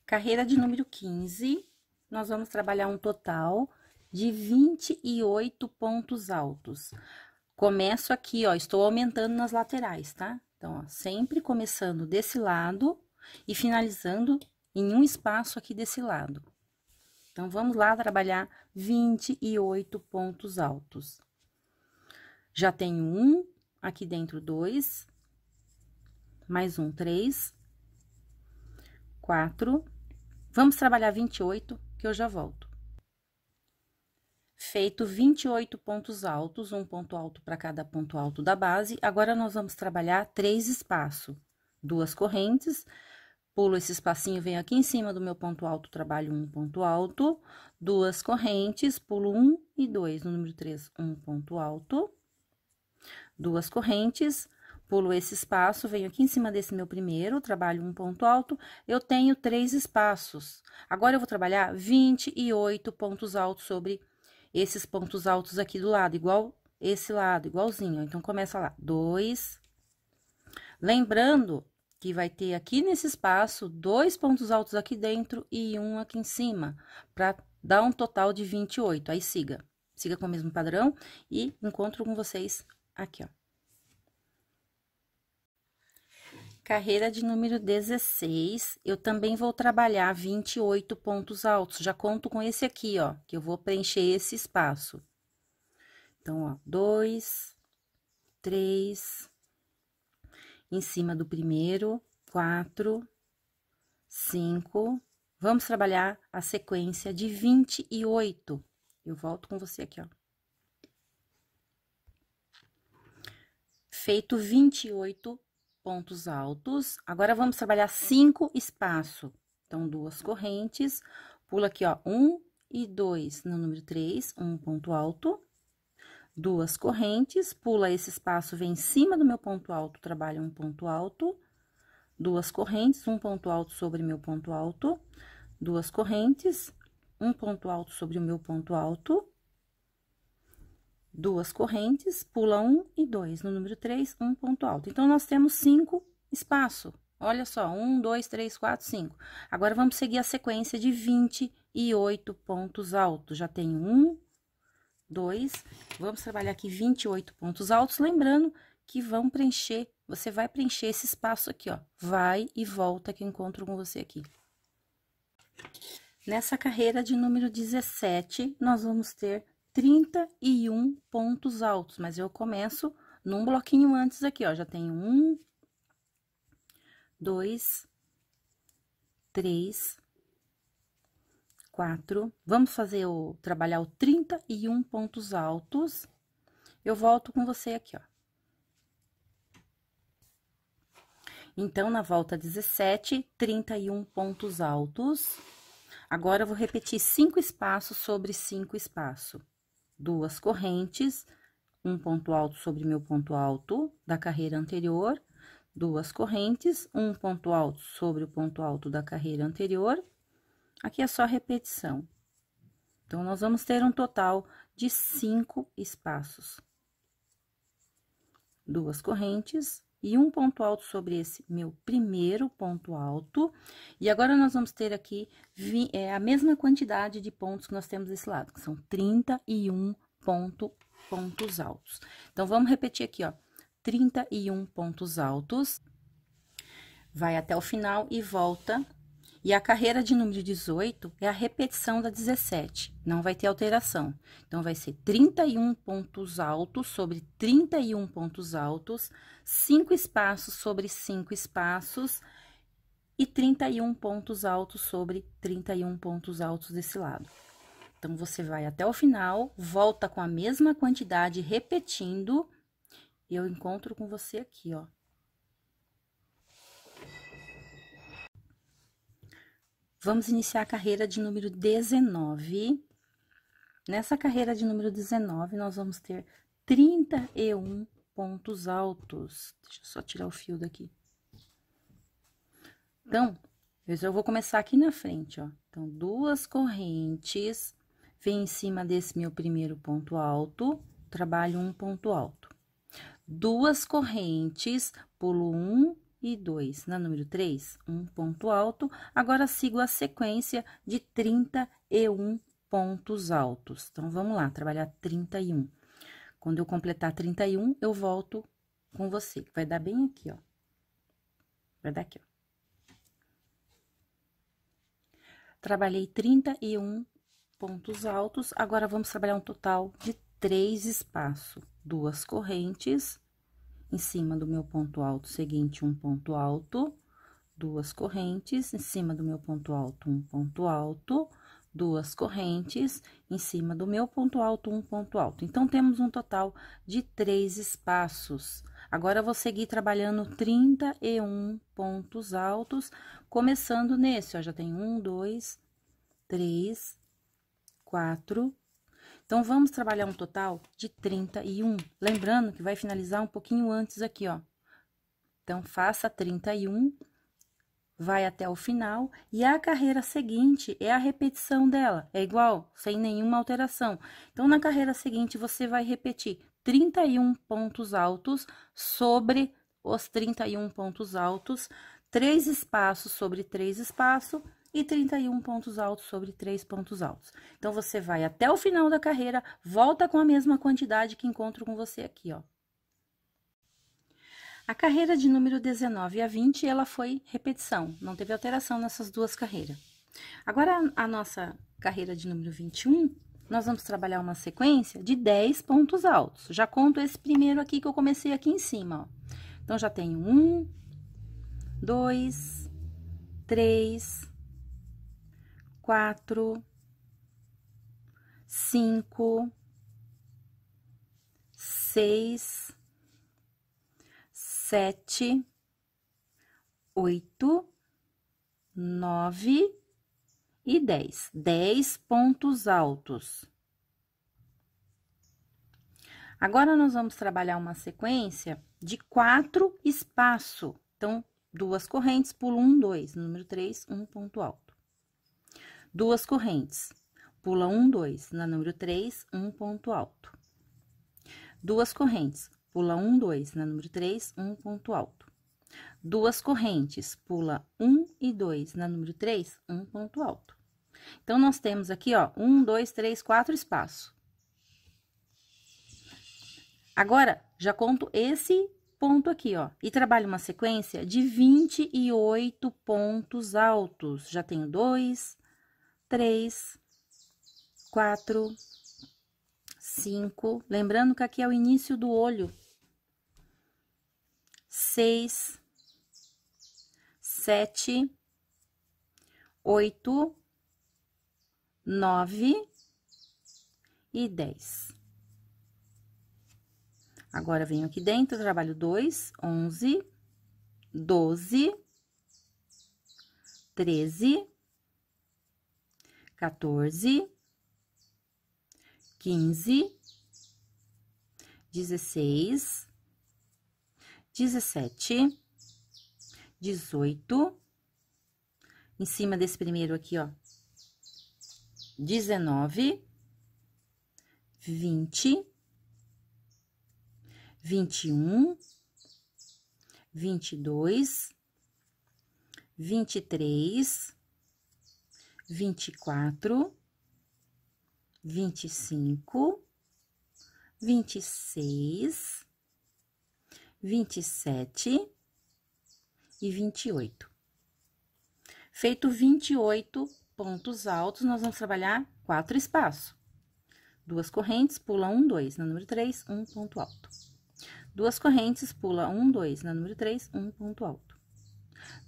Carreira de número 15, nós vamos trabalhar um total de 28 pontos altos. Começo aqui, ó, estou aumentando nas laterais, tá? Então, ó, sempre começando desse lado e finalizando em um espaço aqui desse lado. Então, vamos lá trabalhar 28 pontos altos. Já tenho um, aqui dentro dois, mais um, três, quatro. Vamos trabalhar 28, que eu já volto. Feito 28 pontos altos, um ponto alto para cada ponto alto da base, agora nós vamos trabalhar três espaços, duas correntes, pulo esse espacinho, venho aqui em cima do meu ponto alto, trabalho um ponto alto, duas correntes, pulo um e dois, no número três, um ponto alto, duas correntes, pulo esse espaço, venho aqui em cima desse meu primeiro, trabalho um ponto alto, eu tenho três espaços. Agora, eu vou trabalhar 28 pontos altos sobre esses pontos altos aqui do lado, igual esse lado, igualzinho. Então, começa lá, dois. Lembrando que vai ter aqui nesse espaço dois pontos altos aqui dentro e um aqui em cima, para dar um total de 28. Aí, siga. Siga com o mesmo padrão e encontro com vocês aqui, ó. Carreira de número 16, eu também vou trabalhar 28 pontos altos. Já conto com esse aqui, ó, que eu vou preencher esse espaço. Então, ó, dois, três, em cima do primeiro, quatro, cinco. Vamos trabalhar a sequência de 28. Eu volto com você aqui, ó. Feito 28 pontos altos. Agora, vamos trabalhar cinco espaços. Então, duas correntes, pula aqui, ó, um e dois no número três, um ponto alto. Duas correntes, pula esse espaço, vem em cima do meu ponto alto, trabalha um ponto alto, duas correntes, um ponto alto sobre meu ponto alto, duas correntes, um ponto alto sobre o meu ponto alto, duas correntes, pula um e dois. No número três, um ponto alto. Então, nós temos cinco espaço. Olha só, um, dois, três, quatro, cinco. Agora, vamos seguir a sequência de vinte e oito pontos altos. Já tenho um, 2. Vamos trabalhar aqui 28 pontos altos, lembrando que vão preencher, você vai preencher esse espaço aqui, ó. Vai e volta que eu encontro com você aqui. Nessa carreira de número 17, nós vamos ter 31 pontos altos, mas eu começo num bloquinho antes aqui, ó. Já tenho um, dois, três, quatro. Vamos fazer o trabalhar o 31 pontos altos. Eu volto com você aqui, ó. Então, na volta 17, 31 pontos altos. Agora, eu vou repetir cinco espaços sobre cinco espaços. Duas correntes, um ponto alto sobre meu ponto alto da carreira anterior, duas correntes, um ponto alto sobre o ponto alto da carreira anterior, Aqui é só repetição. Então, nós vamos ter um total de cinco espaços. Duas correntes e um ponto alto sobre esse meu primeiro ponto alto. E agora, nós vamos ter aqui é, a mesma quantidade de pontos que nós temos desse lado, que são 31 ponto, pontos altos. Então, vamos repetir aqui, ó, 31 pontos altos. Vai até o final e volta e a carreira de número 18 é a repetição da 17, não vai ter alteração. Então, vai ser 31 pontos altos sobre 31 pontos altos, 5 espaços sobre 5 espaços e 31 pontos altos sobre 31 pontos altos desse lado. Então, você vai até o final, volta com a mesma quantidade, repetindo, e eu encontro com você aqui, ó. Vamos iniciar a carreira de número 19. Nessa carreira de número 19, nós vamos ter 31 pontos altos. Deixa eu só tirar o fio daqui. Então, eu vou começar aqui na frente, ó. Então, duas correntes, vem em cima desse meu primeiro ponto alto, trabalho um ponto alto. Duas correntes, pulo um e 2. Na número 3, um ponto alto. Agora, sigo a sequência de 31 pontos altos. Então, vamos lá, trabalhar 31. Quando eu completar 31, eu volto com você, vai dar bem aqui, ó. Vai dar aqui, ó. Trabalhei 31 pontos altos, agora vamos trabalhar um total de três espaços, duas correntes em cima do meu ponto alto seguinte, um ponto alto, duas correntes, em cima do meu ponto alto, um ponto alto, duas correntes, em cima do meu ponto alto, um ponto alto. Então, temos um total de três espaços. Agora, vou seguir trabalhando 31 pontos altos, começando nesse, ó, já tem um, dois, três, quatro, então, vamos trabalhar um total de 31. Lembrando que vai finalizar um pouquinho antes aqui, ó. Então, faça 31, vai até o final, e a carreira seguinte é a repetição dela, é igual, sem nenhuma alteração. Então, na carreira seguinte, você vai repetir 31 pontos altos sobre os 31 pontos altos, três espaços sobre três espaços e 31 pontos altos sobre três pontos altos. Então, você vai até o final da carreira, volta com a mesma quantidade que encontro com você aqui, ó. A carreira de número 19 a 20, ela foi repetição, não teve alteração nessas duas carreiras. Agora, a nossa carreira de número 21, nós vamos trabalhar uma sequência de 10 pontos altos. Já conto esse primeiro aqui que eu comecei aqui em cima, ó. Então, já tenho um, dois, três, quatro, cinco, seis, sete, oito, nove e dez. Dez pontos altos. Agora, nós vamos trabalhar uma sequência de quatro espaços. Então, duas correntes, pulo um, dois. Número três, um ponto alto duas correntes. Pula um, dois, na número três, um ponto alto. Duas correntes, pula um, dois, na número três, um ponto alto. Duas correntes, pula um e dois, na número três, um ponto alto. Então, nós temos aqui, ó, um, dois, três, quatro espaços. Agora, já conto esse ponto aqui, ó, e trabalho uma sequência de 28 pontos altos. Já tenho dois, três, quatro, cinco. Lembrando que aqui é o início do olho. Seis, sete, oito, nove e dez. Agora, venho aqui dentro, trabalho dois, onze, doze, treze, 14, 15, 16, 17, 18, em cima desse primeiro aqui, ó, 19, 20, 21, 22, 23, vinte e quatro, vinte e vinte e seis, vinte e sete e vinte e oito. Feito vinte e oito pontos altos, nós vamos trabalhar quatro espaços. Duas correntes, pula um, dois, na número três, um ponto alto. Duas correntes, pula um, dois, na número três, um ponto alto.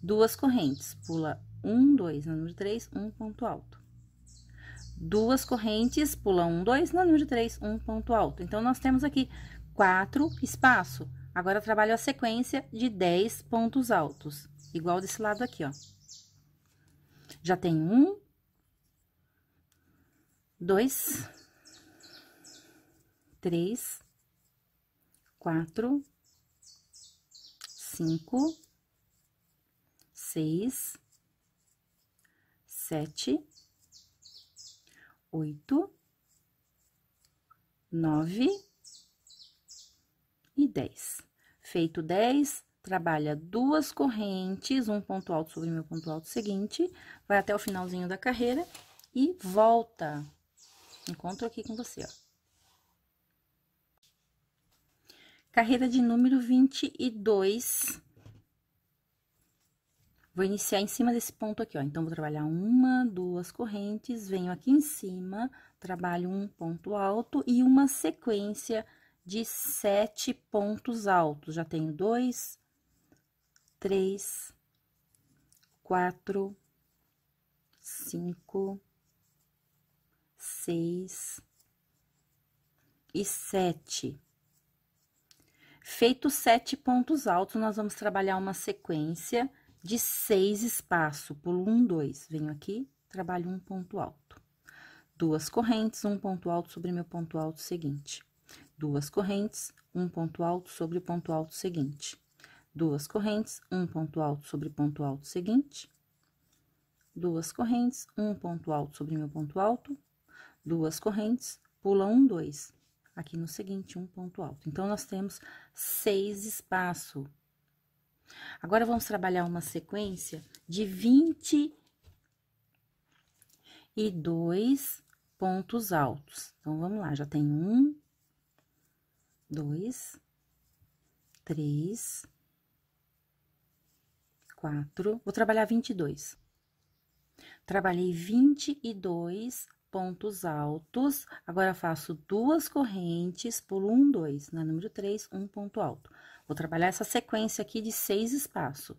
Duas correntes, pula um, dois, na número três, um ponto alto. Duas correntes, pula um, dois, na número três, um ponto alto. Então, nós temos aqui quatro espaço. Agora, trabalho a sequência de dez pontos altos, igual desse lado aqui, ó. Já tem um, dois, três, quatro, cinco, seis, sete, oito, nove e dez. Feito dez, trabalha duas correntes, um ponto alto sobre meu ponto alto seguinte, vai até o finalzinho da carreira e volta. Encontro aqui com você, ó. Carreira de número vinte e dois Vou iniciar em cima desse ponto aqui, ó. Então, vou trabalhar uma, duas correntes, venho aqui em cima, trabalho um ponto alto e uma sequência de sete pontos altos. Já tenho dois, três, quatro, cinco, seis e sete. Feito sete pontos altos, nós vamos trabalhar uma sequência de seis espaço, pulo um, dois, venho aqui, trabalho um ponto alto. Duas correntes, um ponto alto sobre meu ponto alto seguinte. Duas correntes, um ponto alto sobre o ponto alto seguinte. Duas correntes, um ponto alto sobre ponto alto seguinte. Duas correntes, um ponto alto sobre meu ponto alto. Duas correntes, pula um, dois. Aqui no seguinte, um ponto alto. Então, nós temos seis espaços Agora, vamos trabalhar uma sequência de 22 pontos altos. Então, vamos lá, já tem um, dois, três, quatro, vou trabalhar 22. Trabalhei 22 pontos altos, agora faço duas correntes, pulo um, dois, na número três, um ponto alto. Vou trabalhar essa sequência aqui de seis espaços.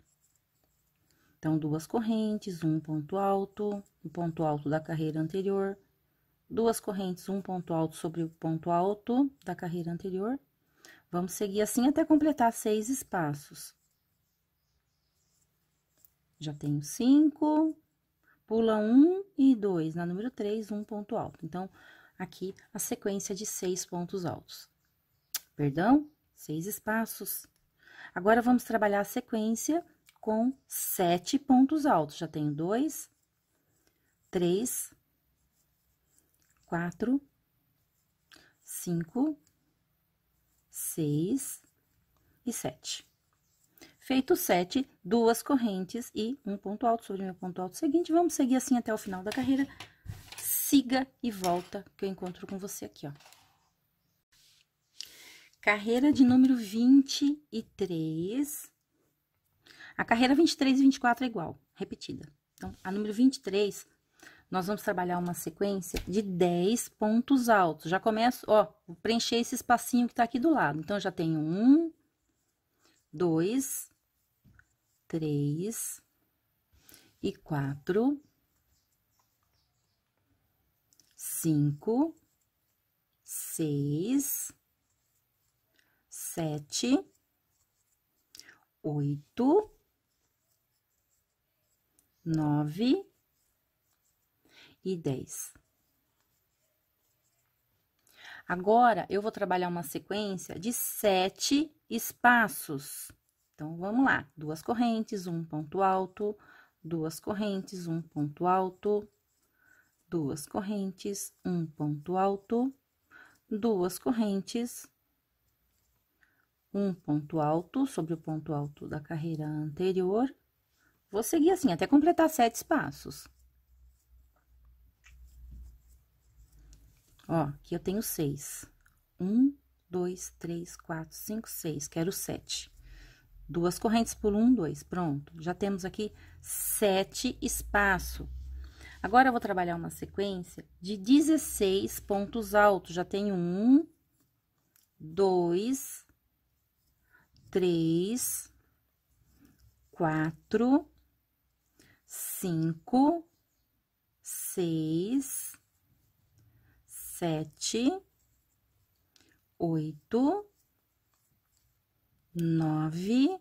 Então, duas correntes, um ponto alto, um ponto alto da carreira anterior, duas correntes, um ponto alto sobre o ponto alto da carreira anterior. Vamos seguir assim até completar seis espaços. Já tenho cinco, pula um e dois, na número três, um ponto alto. Então, aqui a sequência de seis pontos altos. Perdão? Seis espaços. Agora, vamos trabalhar a sequência com sete pontos altos. Já tenho dois, três, quatro, cinco, seis e sete. Feito sete, duas correntes e um ponto alto sobre o meu ponto alto seguinte. Vamos seguir assim até o final da carreira. Siga e volta, que eu encontro com você aqui, ó. Carreira de número 23. A carreira 23 e 24 é igual, repetida. Então, a número 23, nós vamos trabalhar uma sequência de 10 pontos altos. Já começo, ó, vou preencher esse espacinho que tá aqui do lado. Então, já tenho um, dois, três e quatro, cinco, seis, sete, oito, nove e dez. Agora, eu vou trabalhar uma sequência de sete espaços. Então, vamos lá. Duas correntes, um ponto alto, duas correntes, um ponto alto, duas correntes, um ponto alto, duas correntes, um ponto alto sobre o ponto alto da carreira anterior. Vou seguir assim até completar sete espaços. Ó, aqui eu tenho seis. Um, dois, três, quatro, cinco, seis. Quero sete. Duas correntes por um, dois. Pronto. Já temos aqui sete espaços. Agora, eu vou trabalhar uma sequência de 16 pontos altos. Já tenho um, dois, três, quatro, cinco, seis, sete, oito, nove,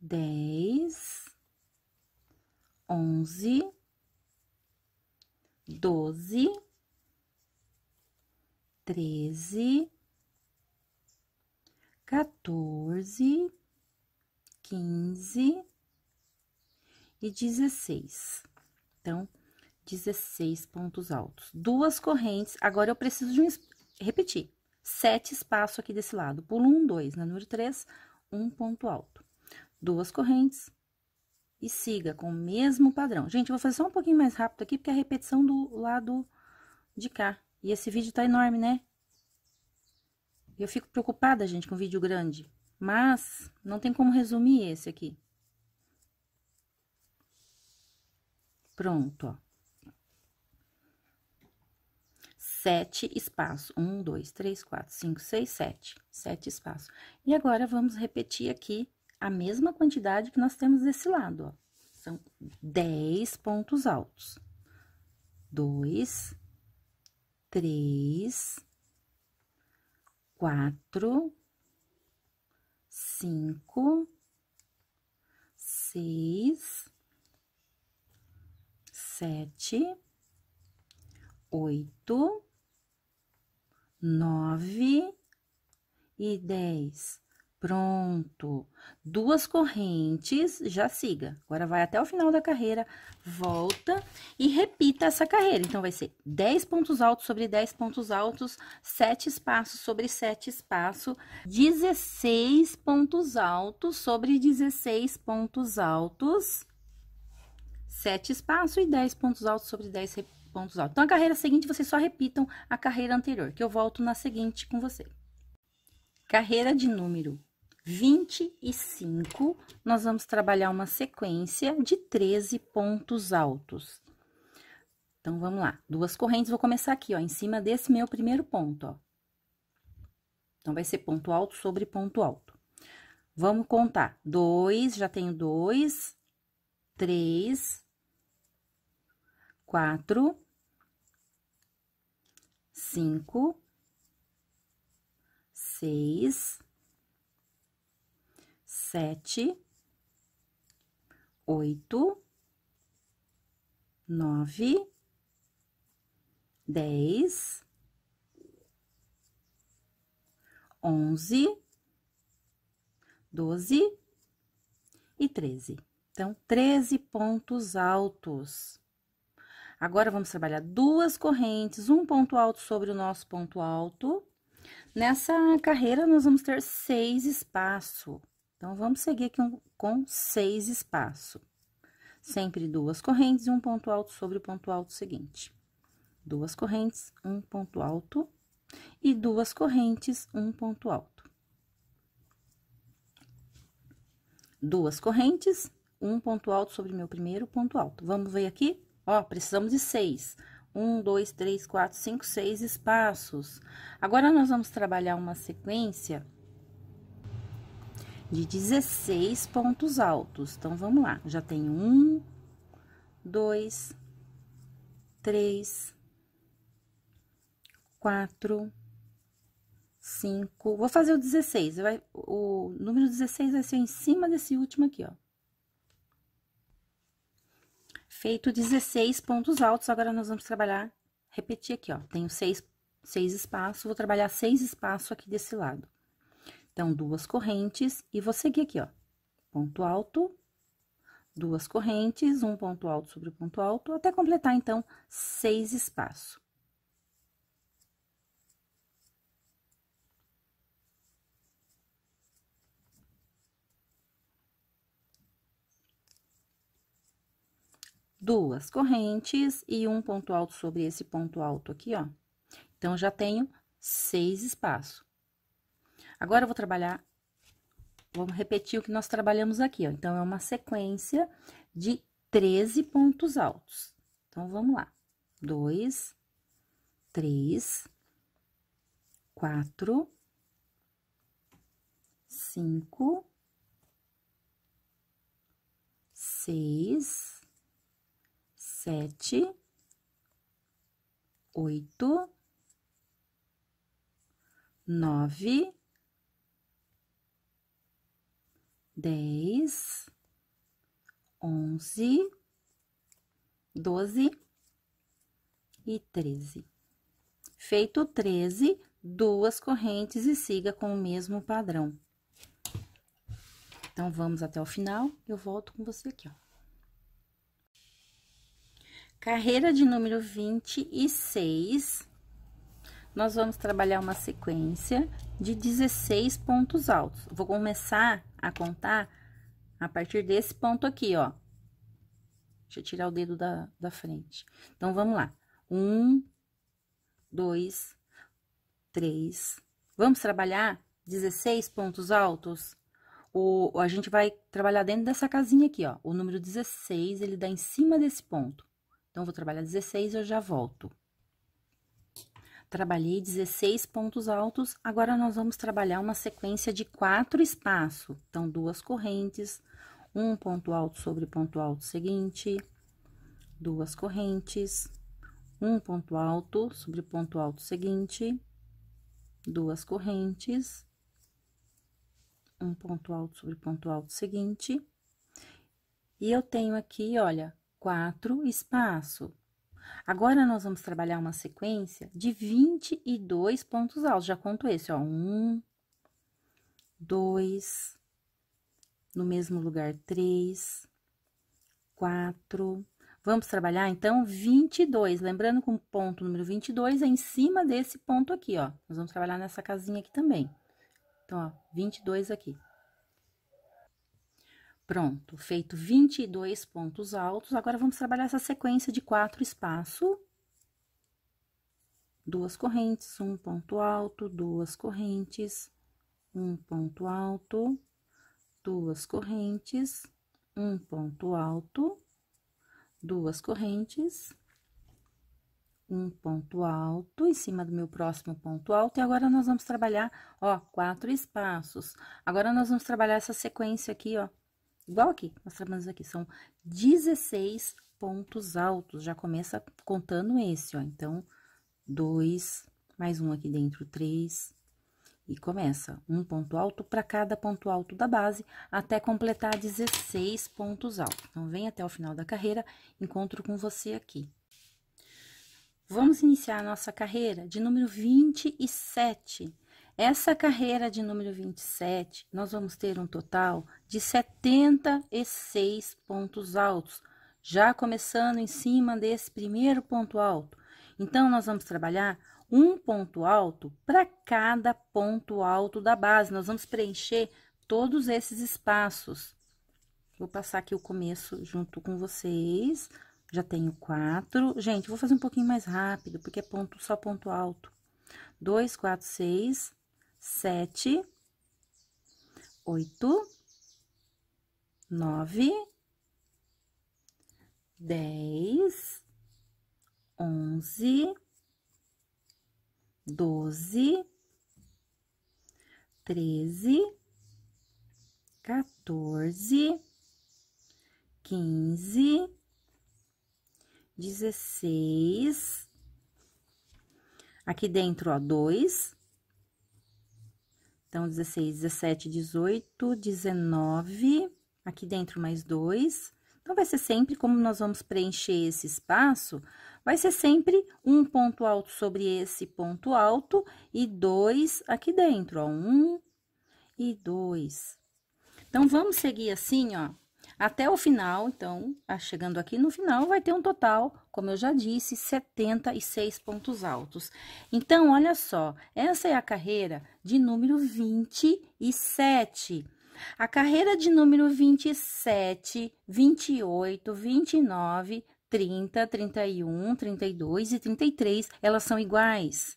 dez, onze, doze, treze, quatorze, quinze e dezesseis. Então, 16 pontos altos. Duas correntes, agora eu preciso de um, repetir, sete espaços aqui desse lado. Pulo um, dois, na número 3, um ponto alto. Duas correntes e siga com o mesmo padrão. Gente, eu vou fazer só um pouquinho mais rápido aqui, porque é a repetição do lado de cá. E esse vídeo tá enorme, né? Eu fico preocupada, gente, com vídeo grande. Mas, não tem como resumir esse aqui. Pronto, ó. sete espaços. Um, dois, três, quatro, cinco, seis, sete. Sete espaços. E agora, vamos repetir aqui a mesma quantidade que nós temos desse lado, ó. São dez pontos altos. Dois, três, quatro, cinco, seis, sete, oito, nove e dez. Pronto. Duas correntes, já siga. Agora, vai até o final da carreira, volta e repita essa carreira. Então, vai ser 10 pontos altos sobre 10 pontos altos, 7 espaços sobre 7 espaços, 16 pontos altos sobre 16 pontos altos, 7 espaços e 10 pontos altos sobre 10 pontos altos. Então, a carreira seguinte, vocês só repitam a carreira anterior, que eu volto na seguinte com você. Carreira de número 25, nós vamos trabalhar uma sequência de 13 pontos altos. Então, vamos lá. Duas correntes, vou começar aqui, ó, em cima desse meu primeiro ponto, ó. Então, vai ser ponto alto sobre ponto alto. Vamos contar. Dois, já tenho dois, três, quatro, cinco, seis, sete, oito, nove, dez, onze, doze e treze. Então, treze pontos altos. Agora, vamos trabalhar duas correntes, um ponto alto sobre o nosso ponto alto. Nessa carreira, nós vamos ter seis espaços. Então, vamos seguir aqui um, com seis espaços. Sempre duas correntes e um ponto alto sobre o ponto alto seguinte. Duas correntes, um ponto alto e duas correntes, um ponto alto. Duas correntes, um ponto alto sobre meu primeiro ponto alto. Vamos ver aqui? Ó, precisamos de seis. Um, dois, três, quatro, cinco, seis espaços. Agora, nós vamos trabalhar uma sequência de 16 pontos altos. Então, vamos lá. Já tenho um, dois, três, quatro, cinco. Vou fazer o 16. Vai, o número 16 vai ser em cima desse último aqui, ó. Feito 16 pontos altos, agora nós vamos trabalhar, repetir aqui, ó. Tenho seis, seis espaços, vou trabalhar seis espaços aqui desse lado. Então, duas correntes e vou seguir aqui, ó. Ponto alto, duas correntes, um ponto alto sobre o ponto alto, até completar, então, seis espaços. Duas correntes e um ponto alto sobre esse ponto alto aqui, ó. Então, já tenho seis espaços. Agora, eu vou trabalhar, vamos repetir o que nós trabalhamos aqui, ó. Então, é uma sequência de 13 pontos altos. Então, vamos lá. Dois, três, quatro, cinco, seis, sete, oito, nove, dez, onze, doze e treze. Feito treze, duas correntes e siga com o mesmo padrão. Então, vamos até o final, eu volto com você aqui, ó. Carreira de número 26, nós vamos trabalhar uma sequência de 16 pontos altos. Vou começar a contar a partir desse ponto aqui, ó. Deixa eu tirar o dedo da, da frente. Então, vamos lá. Um, dois, três. Vamos trabalhar 16 pontos altos? O, a gente vai trabalhar dentro dessa casinha aqui, ó. O número 16, ele dá em cima desse ponto. Então, vou trabalhar 16 e eu já volto. Trabalhei 16 pontos altos, agora nós vamos trabalhar uma sequência de quatro espaços. Então, duas correntes, um ponto alto sobre ponto alto seguinte, duas correntes, um ponto alto sobre ponto alto seguinte, duas correntes, um ponto alto sobre ponto alto seguinte. E eu tenho aqui, olha, quatro espaços. Agora, nós vamos trabalhar uma sequência de 22 pontos altos. Já conto esse, ó. Um, dois, no mesmo lugar, três, quatro. Vamos trabalhar, então, 22. Lembrando que o ponto número 22 é em cima desse ponto aqui, ó. Nós vamos trabalhar nessa casinha aqui também. Então, ó, 22 aqui. Pronto, feito 22 pontos altos. Agora, vamos trabalhar essa sequência de quatro espaços. Duas correntes, um ponto alto, duas correntes, um ponto alto, duas correntes, um ponto alto, duas correntes, um ponto alto em cima do meu próximo ponto alto. E agora, nós vamos trabalhar, ó, quatro espaços. Agora, nós vamos trabalhar essa sequência aqui, ó, igual aqui, nós trabalhamos aqui, são 16 pontos altos. Já começa contando esse, ó. Então, dois, mais um aqui dentro, três, e começa um ponto alto para cada ponto alto da base, até completar 16 pontos altos. Então, vem até o final da carreira, encontro com você aqui. Vamos iniciar a nossa carreira de número 27. Essa carreira de número 27, nós vamos ter um total de 76 pontos altos, já começando em cima desse primeiro ponto alto. Então, nós vamos trabalhar um ponto alto para cada ponto alto da base. Nós vamos preencher todos esses espaços. Vou passar aqui o começo junto com vocês. Já tenho quatro. Gente, vou fazer um pouquinho mais rápido, porque é ponto, só ponto alto. Dois, quatro, seis, sete, oito, nove, dez, onze, doze, treze, quatorze, quinze, dezesseis. Aqui dentro, ó, dois. Então, dezesseis, dezessete, dezoito, dezenove. Aqui dentro, mais dois. Então, vai ser sempre como nós vamos preencher esse espaço, vai ser sempre um ponto alto sobre esse ponto alto e dois aqui dentro, ó, um e dois. Então, vamos seguir assim, ó, até o final, então, chegando aqui no final, vai ter um total, como eu já disse, 76 pontos altos. Então, olha só, essa é a carreira de número 27. A carreira de número 27, 28, 29, 30, 31, 32 e 33, elas são iguais.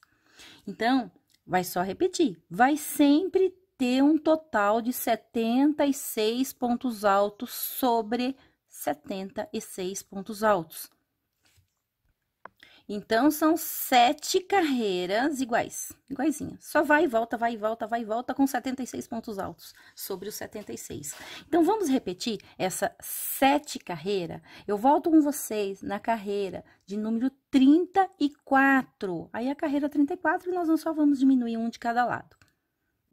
Então, vai só repetir. Vai sempre ter um total de 76 pontos altos sobre 76 pontos altos. Então, são sete carreiras iguais, iguaizinhas. Só vai e volta, vai e volta, vai e volta com 76 pontos altos sobre os 76. Então, vamos repetir essa sete carreira. Eu volto com vocês na carreira de número 34. Aí, a carreira 34, nós só vamos diminuir um de cada lado.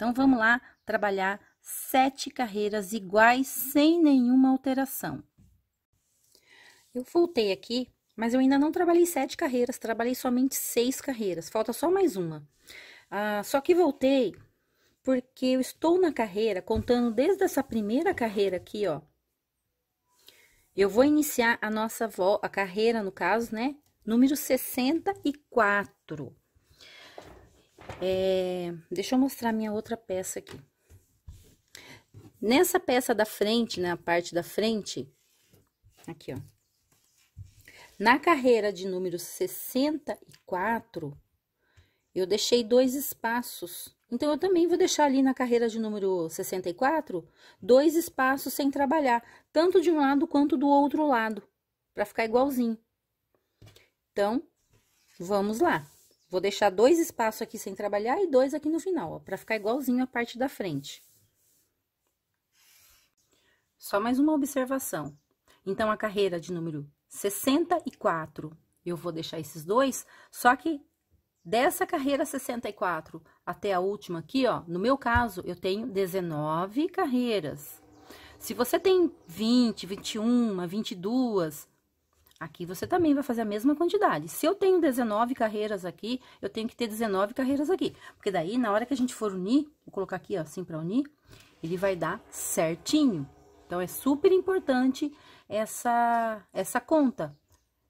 Então, vamos lá trabalhar sete carreiras iguais, sem nenhuma alteração. Eu voltei aqui mas eu ainda não trabalhei sete carreiras, trabalhei somente seis carreiras, falta só mais uma. Ah, só que voltei porque eu estou na carreira, contando desde essa primeira carreira aqui, ó. Eu vou iniciar a nossa a carreira, no caso, né? Número 64. É, deixa eu mostrar minha outra peça aqui. Nessa peça da frente, na parte da frente, aqui, ó. Na carreira de número 64, eu deixei dois espaços. Então, eu também vou deixar ali na carreira de número 64, dois espaços sem trabalhar, tanto de um lado quanto do outro lado, para ficar igualzinho. Então, vamos lá. Vou deixar dois espaços aqui sem trabalhar e dois aqui no final, para ficar igualzinho a parte da frente. Só mais uma observação. Então, a carreira de número 64. Eu vou deixar esses dois, só que dessa carreira 64 até a última aqui, ó, no meu caso, eu tenho 19 carreiras. Se você tem 20, 21, 22, aqui você também vai fazer a mesma quantidade. Se eu tenho 19 carreiras aqui, eu tenho que ter 19 carreiras aqui. Porque daí, na hora que a gente for unir vou colocar aqui, ó, assim pra unir, ele vai dar certinho. Então, é super importante essa, essa conta.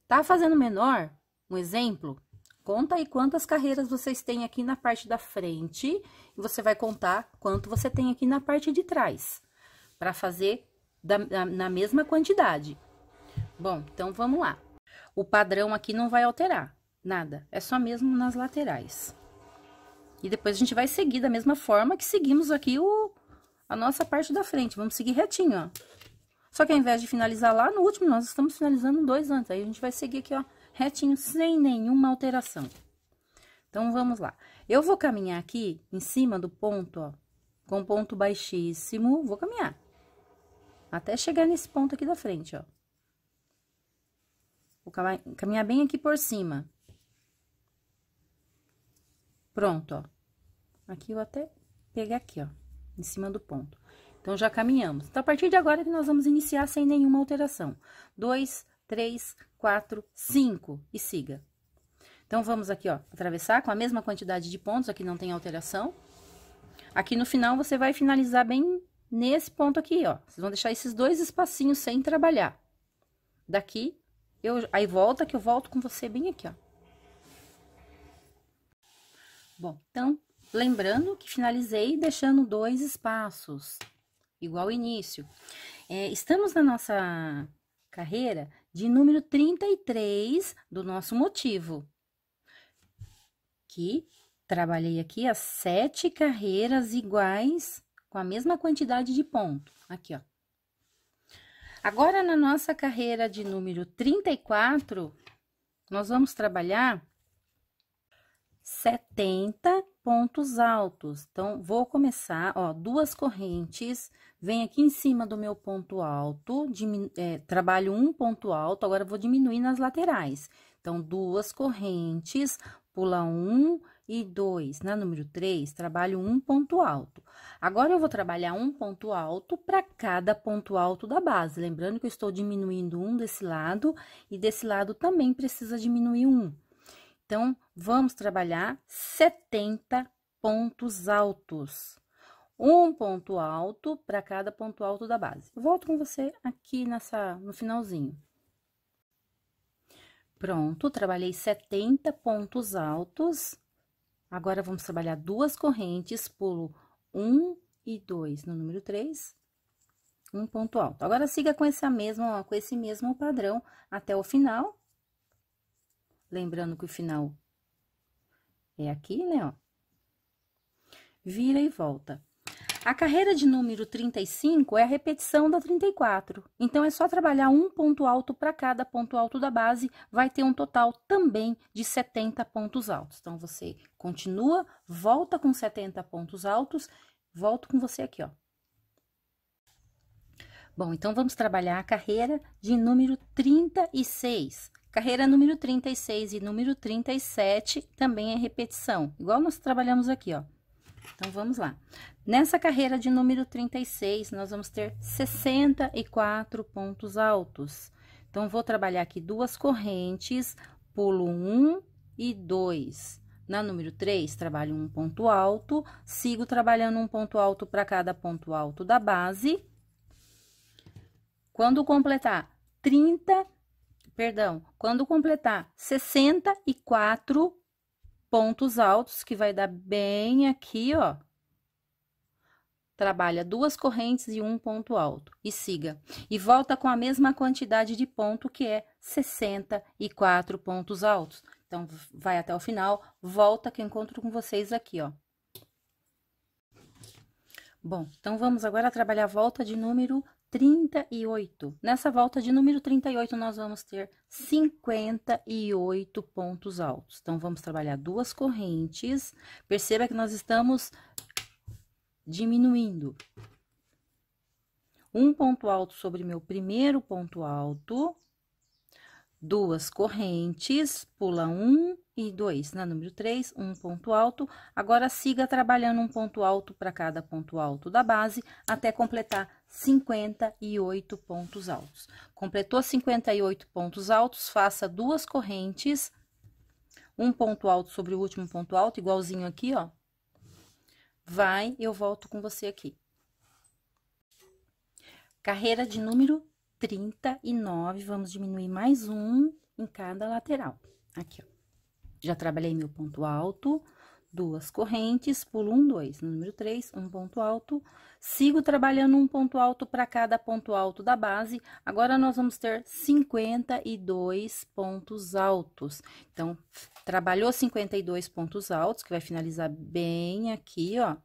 Tá fazendo menor? Um exemplo? Conta aí quantas carreiras vocês têm aqui na parte da frente e você vai contar quanto você tem aqui na parte de trás, para fazer da, na mesma quantidade. Bom, então vamos lá. O padrão aqui não vai alterar nada, é só mesmo nas laterais. E depois a gente vai seguir da mesma forma que seguimos aqui o, a nossa parte da frente. Vamos seguir retinho, ó. Só que ao invés de finalizar lá no último, nós estamos finalizando dois antes. Aí a gente vai seguir aqui, ó, retinho, sem nenhuma alteração. Então, vamos lá. Eu vou caminhar aqui em cima do ponto, ó, com ponto baixíssimo, vou caminhar. Até chegar nesse ponto aqui da frente, ó. Vou caminhar bem aqui por cima. Pronto, ó. Aqui eu até pegar aqui, ó, em cima do ponto. Então, já caminhamos. Então, a partir de agora que nós vamos iniciar sem nenhuma alteração. Dois, três, quatro, cinco e siga. Então, vamos aqui, ó, atravessar com a mesma quantidade de pontos, aqui não tem alteração. Aqui no final, você vai finalizar bem nesse ponto aqui, ó. Vocês vão deixar esses dois espacinhos sem trabalhar. Daqui, eu, aí volta que eu volto com você bem aqui, ó. Bom, então, lembrando que finalizei deixando dois espaços igual início. É, estamos na nossa carreira de número 33 do nosso motivo. Que trabalhei aqui as sete carreiras iguais com a mesma quantidade de ponto. Aqui, ó. Agora, na nossa carreira de número 34, nós vamos trabalhar 70 pontos altos. Então, vou começar, ó, duas correntes, vem aqui em cima do meu ponto alto, é, trabalho um ponto alto, agora vou diminuir nas laterais. Então, duas correntes, pula um e dois. Na número três, trabalho um ponto alto. Agora, eu vou trabalhar um ponto alto para cada ponto alto da base. Lembrando que eu estou diminuindo um desse lado e desse lado também precisa diminuir um. Então, vamos trabalhar 70 pontos altos. Um ponto alto para cada ponto alto da base. Eu volto com você aqui nessa, no finalzinho. Pronto, trabalhei 70 pontos altos. Agora, vamos trabalhar duas correntes, pulo um e dois no número 3, um ponto alto. Agora, siga com esse mesmo, com esse mesmo padrão até o final. Lembrando que o final é aqui, né, ó. Vira e volta. A carreira de número 35 é a repetição da 34. Então, é só trabalhar um ponto alto para cada ponto alto da base, vai ter um total também de 70 pontos altos. Então, você continua, volta com 70 pontos altos, volto com você aqui, ó. Bom, então, vamos trabalhar a carreira de número 36. Carreira número 36 e número 37 também é repetição, igual nós trabalhamos aqui, ó. Então, vamos lá. Nessa carreira de número 36, nós vamos ter 64 pontos altos. Então, vou trabalhar aqui duas correntes, pulo um e dois. Na número 3, trabalho um ponto alto, sigo trabalhando um ponto alto para cada ponto alto da base. Quando completar 30 perdão, quando completar 64 pontos altos, que vai dar bem aqui, ó. Trabalha duas correntes e um ponto alto e siga. E volta com a mesma quantidade de ponto, que é 64 pontos altos. Então, vai até o final, volta que eu encontro com vocês aqui, ó. Bom, então vamos agora trabalhar a volta de número 38. Nessa volta de número 38, nós vamos ter 58 pontos altos. Então, vamos trabalhar duas correntes. Perceba que nós estamos diminuindo. Um ponto alto sobre meu primeiro ponto alto. Duas correntes, pula um e dois. Na número 3, um ponto alto. Agora, siga trabalhando um ponto alto para cada ponto alto da base, até completar 58 pontos altos. Completou 58 pontos altos, faça duas correntes, um ponto alto sobre o último ponto alto, igualzinho aqui, ó. vai, eu volto com você aqui. Carreira de número 39, vamos diminuir mais um em cada lateral. Aqui, ó. Já trabalhei meu ponto alto, duas correntes, pulo um, dois. No número três, um ponto alto. Sigo trabalhando um ponto alto para cada ponto alto da base. Agora, nós vamos ter 52 pontos altos. Então, trabalhou 52 pontos altos, que vai finalizar bem aqui, ó.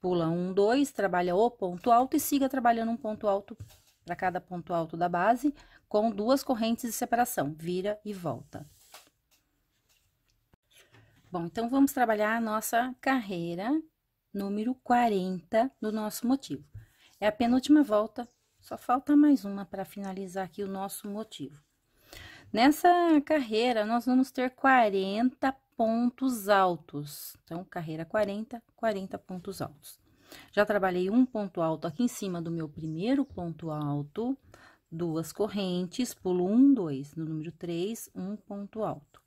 Pula um, dois, trabalha o ponto alto e siga trabalhando um ponto alto para cada ponto alto da base, com duas correntes de separação, vira e volta. Bom, então, vamos trabalhar a nossa carreira número 40 do nosso motivo. É a penúltima volta, só falta mais uma para finalizar aqui o nosso motivo. Nessa carreira, nós vamos ter 40 pontos altos. Então, carreira 40, 40 pontos altos. Já trabalhei um ponto alto aqui em cima do meu primeiro ponto alto, duas correntes, pulo um, dois. No número 3, um ponto alto.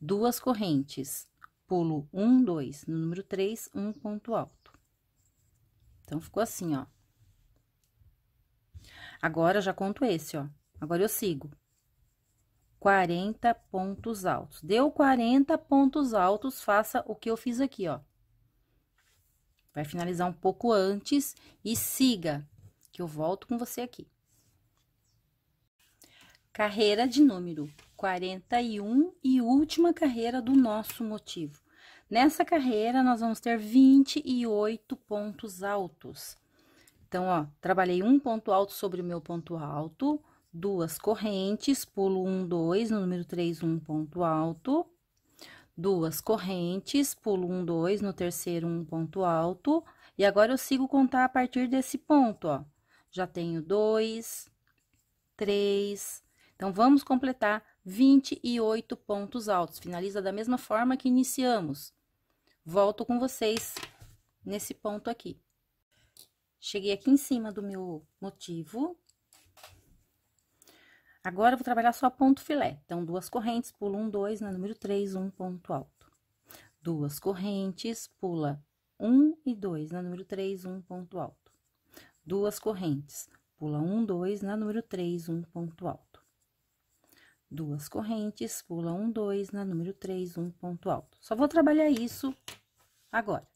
Duas correntes, pulo um, dois. No número 3, um ponto alto. Então, ficou assim, ó. Agora, já conto esse, ó. Agora, eu sigo. 40 pontos altos. Deu 40 pontos altos, faça o que eu fiz aqui, ó. Vai finalizar um pouco antes e siga, que eu volto com você aqui. Carreira de número 41 e última carreira do nosso motivo. Nessa carreira, nós vamos ter 28 pontos altos. Então, ó, trabalhei um ponto alto sobre o meu ponto alto, duas correntes, pulo um, dois, no número três, um ponto alto, duas correntes, pulo um, dois, no terceiro, um ponto alto, e agora eu sigo contar a partir desse ponto, ó. Já tenho dois, três, então, vamos completar 28 pontos altos. Finaliza da mesma forma que iniciamos. Volto com vocês nesse ponto aqui. Cheguei aqui em cima do meu motivo, Agora, eu vou trabalhar só ponto filé. Então, duas correntes, pula um, dois, na número três, um ponto alto. Duas correntes, pula um e dois, na número três, um ponto alto. Duas correntes, pula um, dois, na número três, um ponto alto. Duas correntes, pula um, dois, na número três, um ponto alto. Só vou trabalhar isso agora.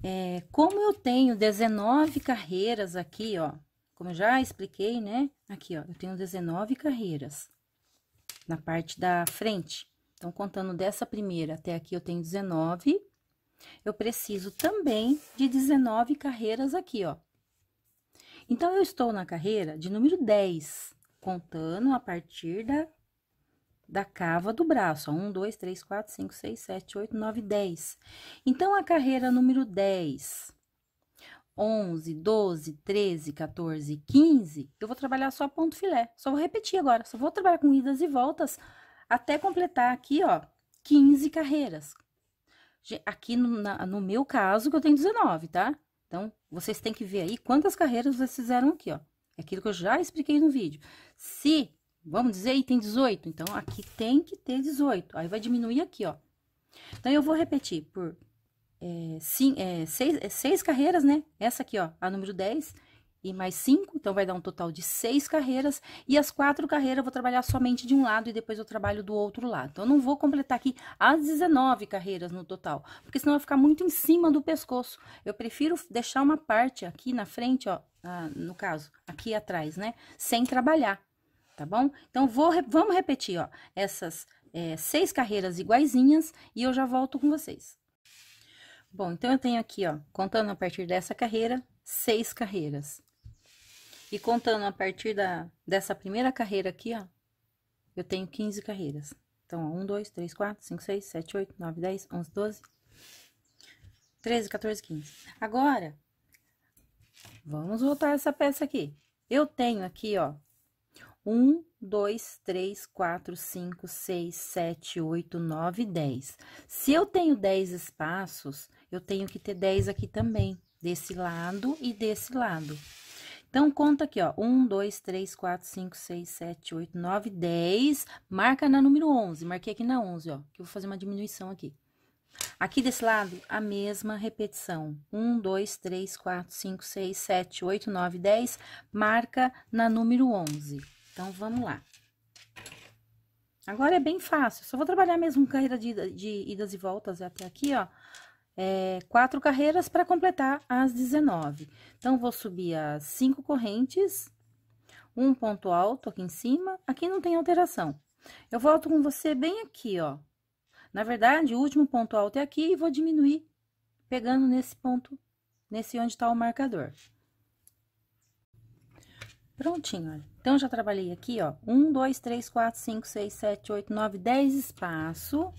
É, como eu tenho 19 carreiras aqui, ó, como eu já expliquei, né? Aqui, ó, eu tenho 19 carreiras na parte da frente. Então, contando dessa primeira até aqui, eu tenho 19. Eu preciso também de 19 carreiras aqui, ó. Então, eu estou na carreira de número 10, contando a partir da, da cava do braço. Ó, 1, 2, 3, 4, 5, 6, 7, 8, 9, 10. Então, a carreira número 10 11, 12, 13, 14, 15, eu vou trabalhar só ponto filé. Só vou repetir agora, só vou trabalhar com idas e voltas até completar aqui, ó, 15 carreiras. Aqui no, na, no meu caso, que eu tenho 19, tá? Então, vocês têm que ver aí quantas carreiras vocês fizeram aqui, ó. É aquilo que eu já expliquei no vídeo. Se, vamos dizer, aí tem 18, então aqui tem que ter 18. Aí vai diminuir aqui, ó. Então, eu vou repetir por é, sim, é, seis, é, seis carreiras, né? Essa aqui, ó, a número 10 e mais cinco, então vai dar um total de seis carreiras. E as quatro carreiras eu vou trabalhar somente de um lado e depois eu trabalho do outro lado. Então, eu não vou completar aqui as 19 carreiras no total, porque senão vai ficar muito em cima do pescoço. Eu prefiro deixar uma parte aqui na frente, ó, ah, no caso, aqui atrás, né? Sem trabalhar, tá bom? Então, vou, vamos repetir, ó, essas é, seis carreiras iguaizinhas e eu já volto com vocês. Bom, então eu tenho aqui, ó, contando a partir dessa carreira, seis carreiras. E contando a partir da, dessa primeira carreira aqui, ó, eu tenho 15 carreiras. Então, ó, 1, 2, 3, 4, 5, 6, 7, 8, 9, 10, 11, 12, 13, 14, 15. Agora, vamos voltar essa peça aqui. Eu tenho aqui, ó, 1, 2, 3, 4, 5, 6, 7, 8, 9, 10. Se eu tenho 10 espaços, eu tenho que ter 10 aqui também, desse lado e desse lado. Então, conta aqui, ó, 1, 2, 3, 4, 5, 6, 7, 8, 9, 10, marca na número 11, marquei aqui na 11, ó, que eu vou fazer uma diminuição aqui. Aqui desse lado, a mesma repetição. 1, 2, 3, 4, 5, 6, 7, 8, 9, 10, marca na número 11. Então, vamos lá. Agora é bem fácil, só vou trabalhar mesmo carreira de, de idas e voltas até aqui, ó. É, quatro carreiras para completar as 19. Então, vou subir as cinco correntes, um ponto alto aqui em cima, aqui não tem alteração. Eu volto com você bem aqui, ó. Na verdade, o último ponto alto é aqui e vou diminuir, pegando nesse ponto, nesse onde tá o marcador. Prontinho. Então, já trabalhei aqui, ó, um, dois, três, quatro, cinco, seis, sete, oito, nove, dez espaço.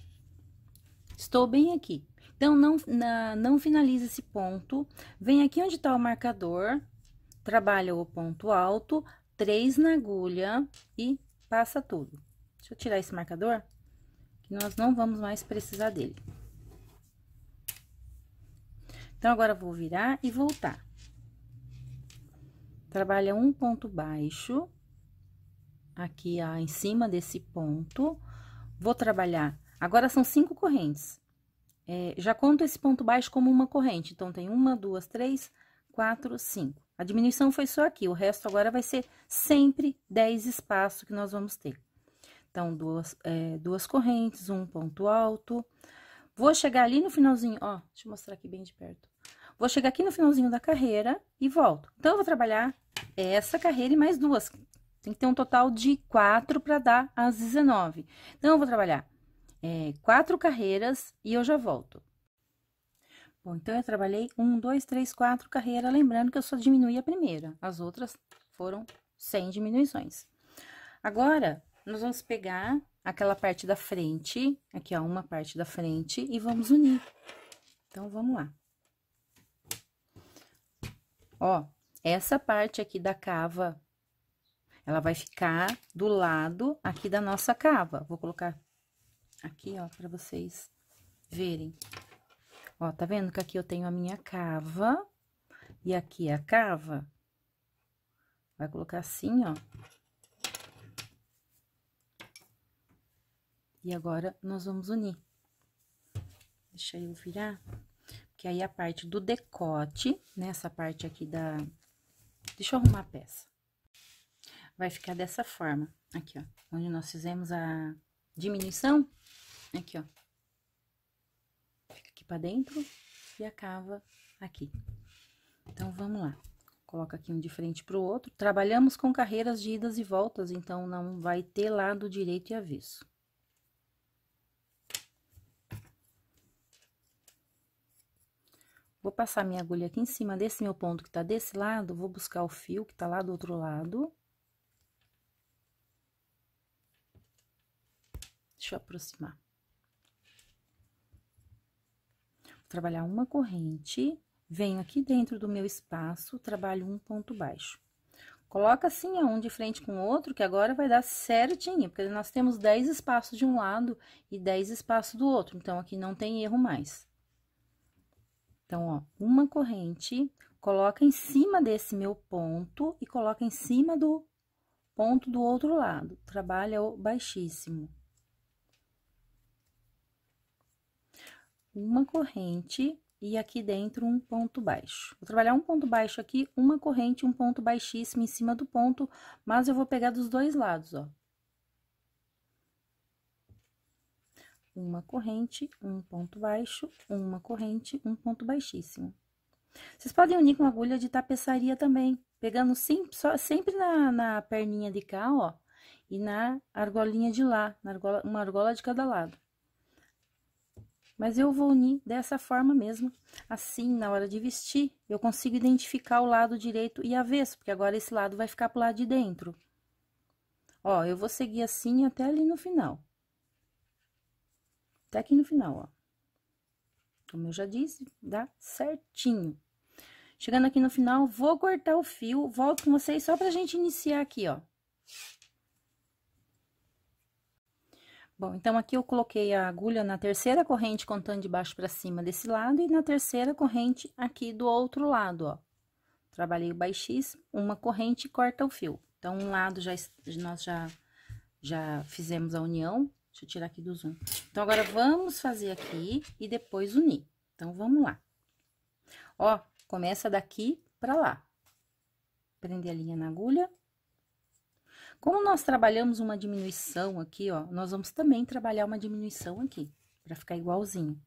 Estou bem aqui. Então, não, na, não finaliza esse ponto. Vem aqui onde tá o marcador, trabalha o ponto alto, três na agulha e passa tudo. Deixa eu tirar esse marcador que nós não vamos mais precisar dele. Então, agora, vou virar e voltar. Trabalha um ponto baixo, aqui, ó, em cima desse ponto. Vou trabalhar, agora são cinco correntes. É, já conto esse ponto baixo como uma corrente, então, tem uma, duas, três, quatro, cinco. A diminuição foi só aqui, o resto agora vai ser sempre 10 espaços que nós vamos ter. Então, duas, é, duas correntes, um ponto alto. Vou chegar ali no finalzinho, ó, deixa eu mostrar aqui bem de perto. Vou chegar aqui no finalzinho da carreira e volto. Então, eu vou trabalhar essa carreira e mais duas. Tem que ter um total de quatro para dar as 19. Então, eu vou trabalhar é, quatro carreiras e eu já volto. Bom, então, eu trabalhei um, dois, três, quatro carreiras, lembrando que eu só diminui a primeira. As outras foram sem diminuições. Agora, nós vamos pegar aquela parte da frente, aqui, ó, uma parte da frente, e vamos unir. Então, vamos lá. Ó, essa parte aqui da cava, ela vai ficar do lado aqui da nossa cava. Vou colocar aqui, ó, pra vocês verem. Ó, tá vendo que aqui eu tenho a minha cava, e aqui a cava. Vai colocar assim, ó. E agora, nós vamos unir. Deixa eu virar, que aí a parte do decote, nessa né, parte aqui da... Deixa eu arrumar a peça. Vai ficar dessa forma, aqui, ó, onde nós fizemos a diminuição, aqui, ó. Fica aqui pra dentro e acaba aqui. Então, vamos lá. Coloca aqui um de frente pro outro. Trabalhamos com carreiras de idas e voltas, então, não vai ter lado direito e avesso. Vou passar minha agulha aqui em cima desse meu ponto que tá desse lado, vou buscar o fio que tá lá do outro lado. Deixa eu aproximar. Vou trabalhar uma corrente, venho aqui dentro do meu espaço, trabalho um ponto baixo. Coloca assim, um de frente com o outro, que agora vai dar certinho, porque nós temos 10 espaços de um lado e 10 espaços do outro, então, aqui não tem erro mais. Então, ó, uma corrente, coloca em cima desse meu ponto e coloca em cima do ponto do outro lado. Trabalha o baixíssimo. Uma corrente e aqui dentro um ponto baixo. Vou trabalhar um ponto baixo aqui, uma corrente, um ponto baixíssimo em cima do ponto, mas eu vou pegar dos dois lados, ó. Uma corrente, um ponto baixo, uma corrente, um ponto baixíssimo. Vocês podem unir com agulha de tapeçaria também, pegando sempre, só, sempre na, na perninha de cá, ó, e na argolinha de lá, na argola, uma argola de cada lado. Mas eu vou unir dessa forma mesmo, assim, na hora de vestir, eu consigo identificar o lado direito e avesso, porque agora esse lado vai ficar pro lado de dentro. Ó, eu vou seguir assim até ali no final. Até aqui no final, ó. Como eu já disse, dá certinho. Chegando aqui no final, vou cortar o fio, volto com vocês só pra gente iniciar aqui, ó. Bom, então, aqui eu coloquei a agulha na terceira corrente, contando de baixo pra cima desse lado, e na terceira corrente aqui do outro lado, ó. Trabalhei o baixíssimo, uma corrente corta o fio. Então, um lado já, nós já, já fizemos a união, Deixa eu tirar aqui do zoom. Então, agora, vamos fazer aqui e depois unir. Então, vamos lá. Ó, começa daqui pra lá. Prender a linha na agulha. Como nós trabalhamos uma diminuição aqui, ó, nós vamos também trabalhar uma diminuição aqui, pra ficar igualzinho.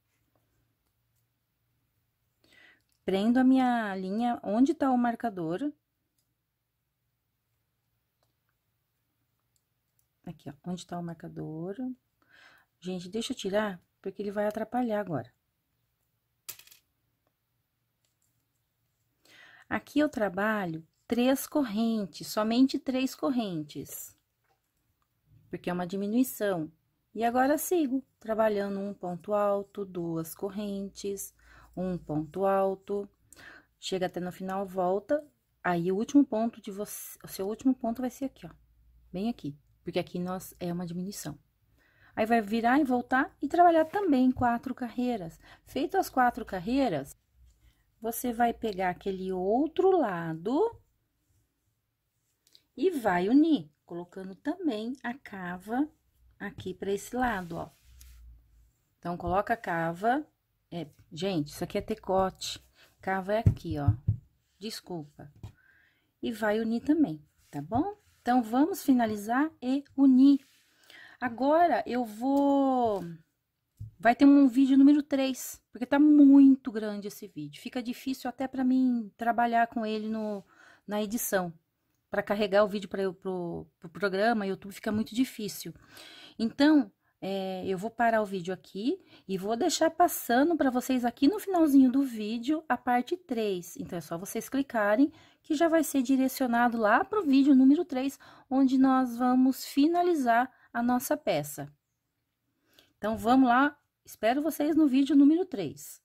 Prendo a minha linha onde tá o marcador. Aqui, ó, onde tá o marcador. Gente, deixa eu tirar, porque ele vai atrapalhar agora. Aqui eu trabalho três correntes, somente três correntes. Porque é uma diminuição. E agora sigo trabalhando um ponto alto, duas correntes, um ponto alto. Chega até no final, volta. Aí, o último ponto de você, o seu último ponto vai ser aqui, ó. Bem aqui, porque aqui nós é uma diminuição. Aí, vai virar e voltar e trabalhar também quatro carreiras. Feito as quatro carreiras, você vai pegar aquele outro lado e vai unir, colocando também a cava aqui para esse lado, ó. Então, coloca a cava, é, gente, isso aqui é tecote, cava é aqui, ó, desculpa. E vai unir também, tá bom? Então, vamos finalizar e unir. Agora, eu vou Vai ter um vídeo número 3, porque tá muito grande esse vídeo. Fica difícil até para mim trabalhar com ele no, na edição. Para carregar o vídeo para pro, pro programa, YouTube fica muito difícil. Então, é, eu vou parar o vídeo aqui e vou deixar passando para vocês aqui no finalzinho do vídeo a parte 3. Então, é só vocês clicarem que já vai ser direcionado lá para o vídeo número 3, onde nós vamos finalizar a nossa peça. Então, vamos lá Espero vocês no vídeo número 3.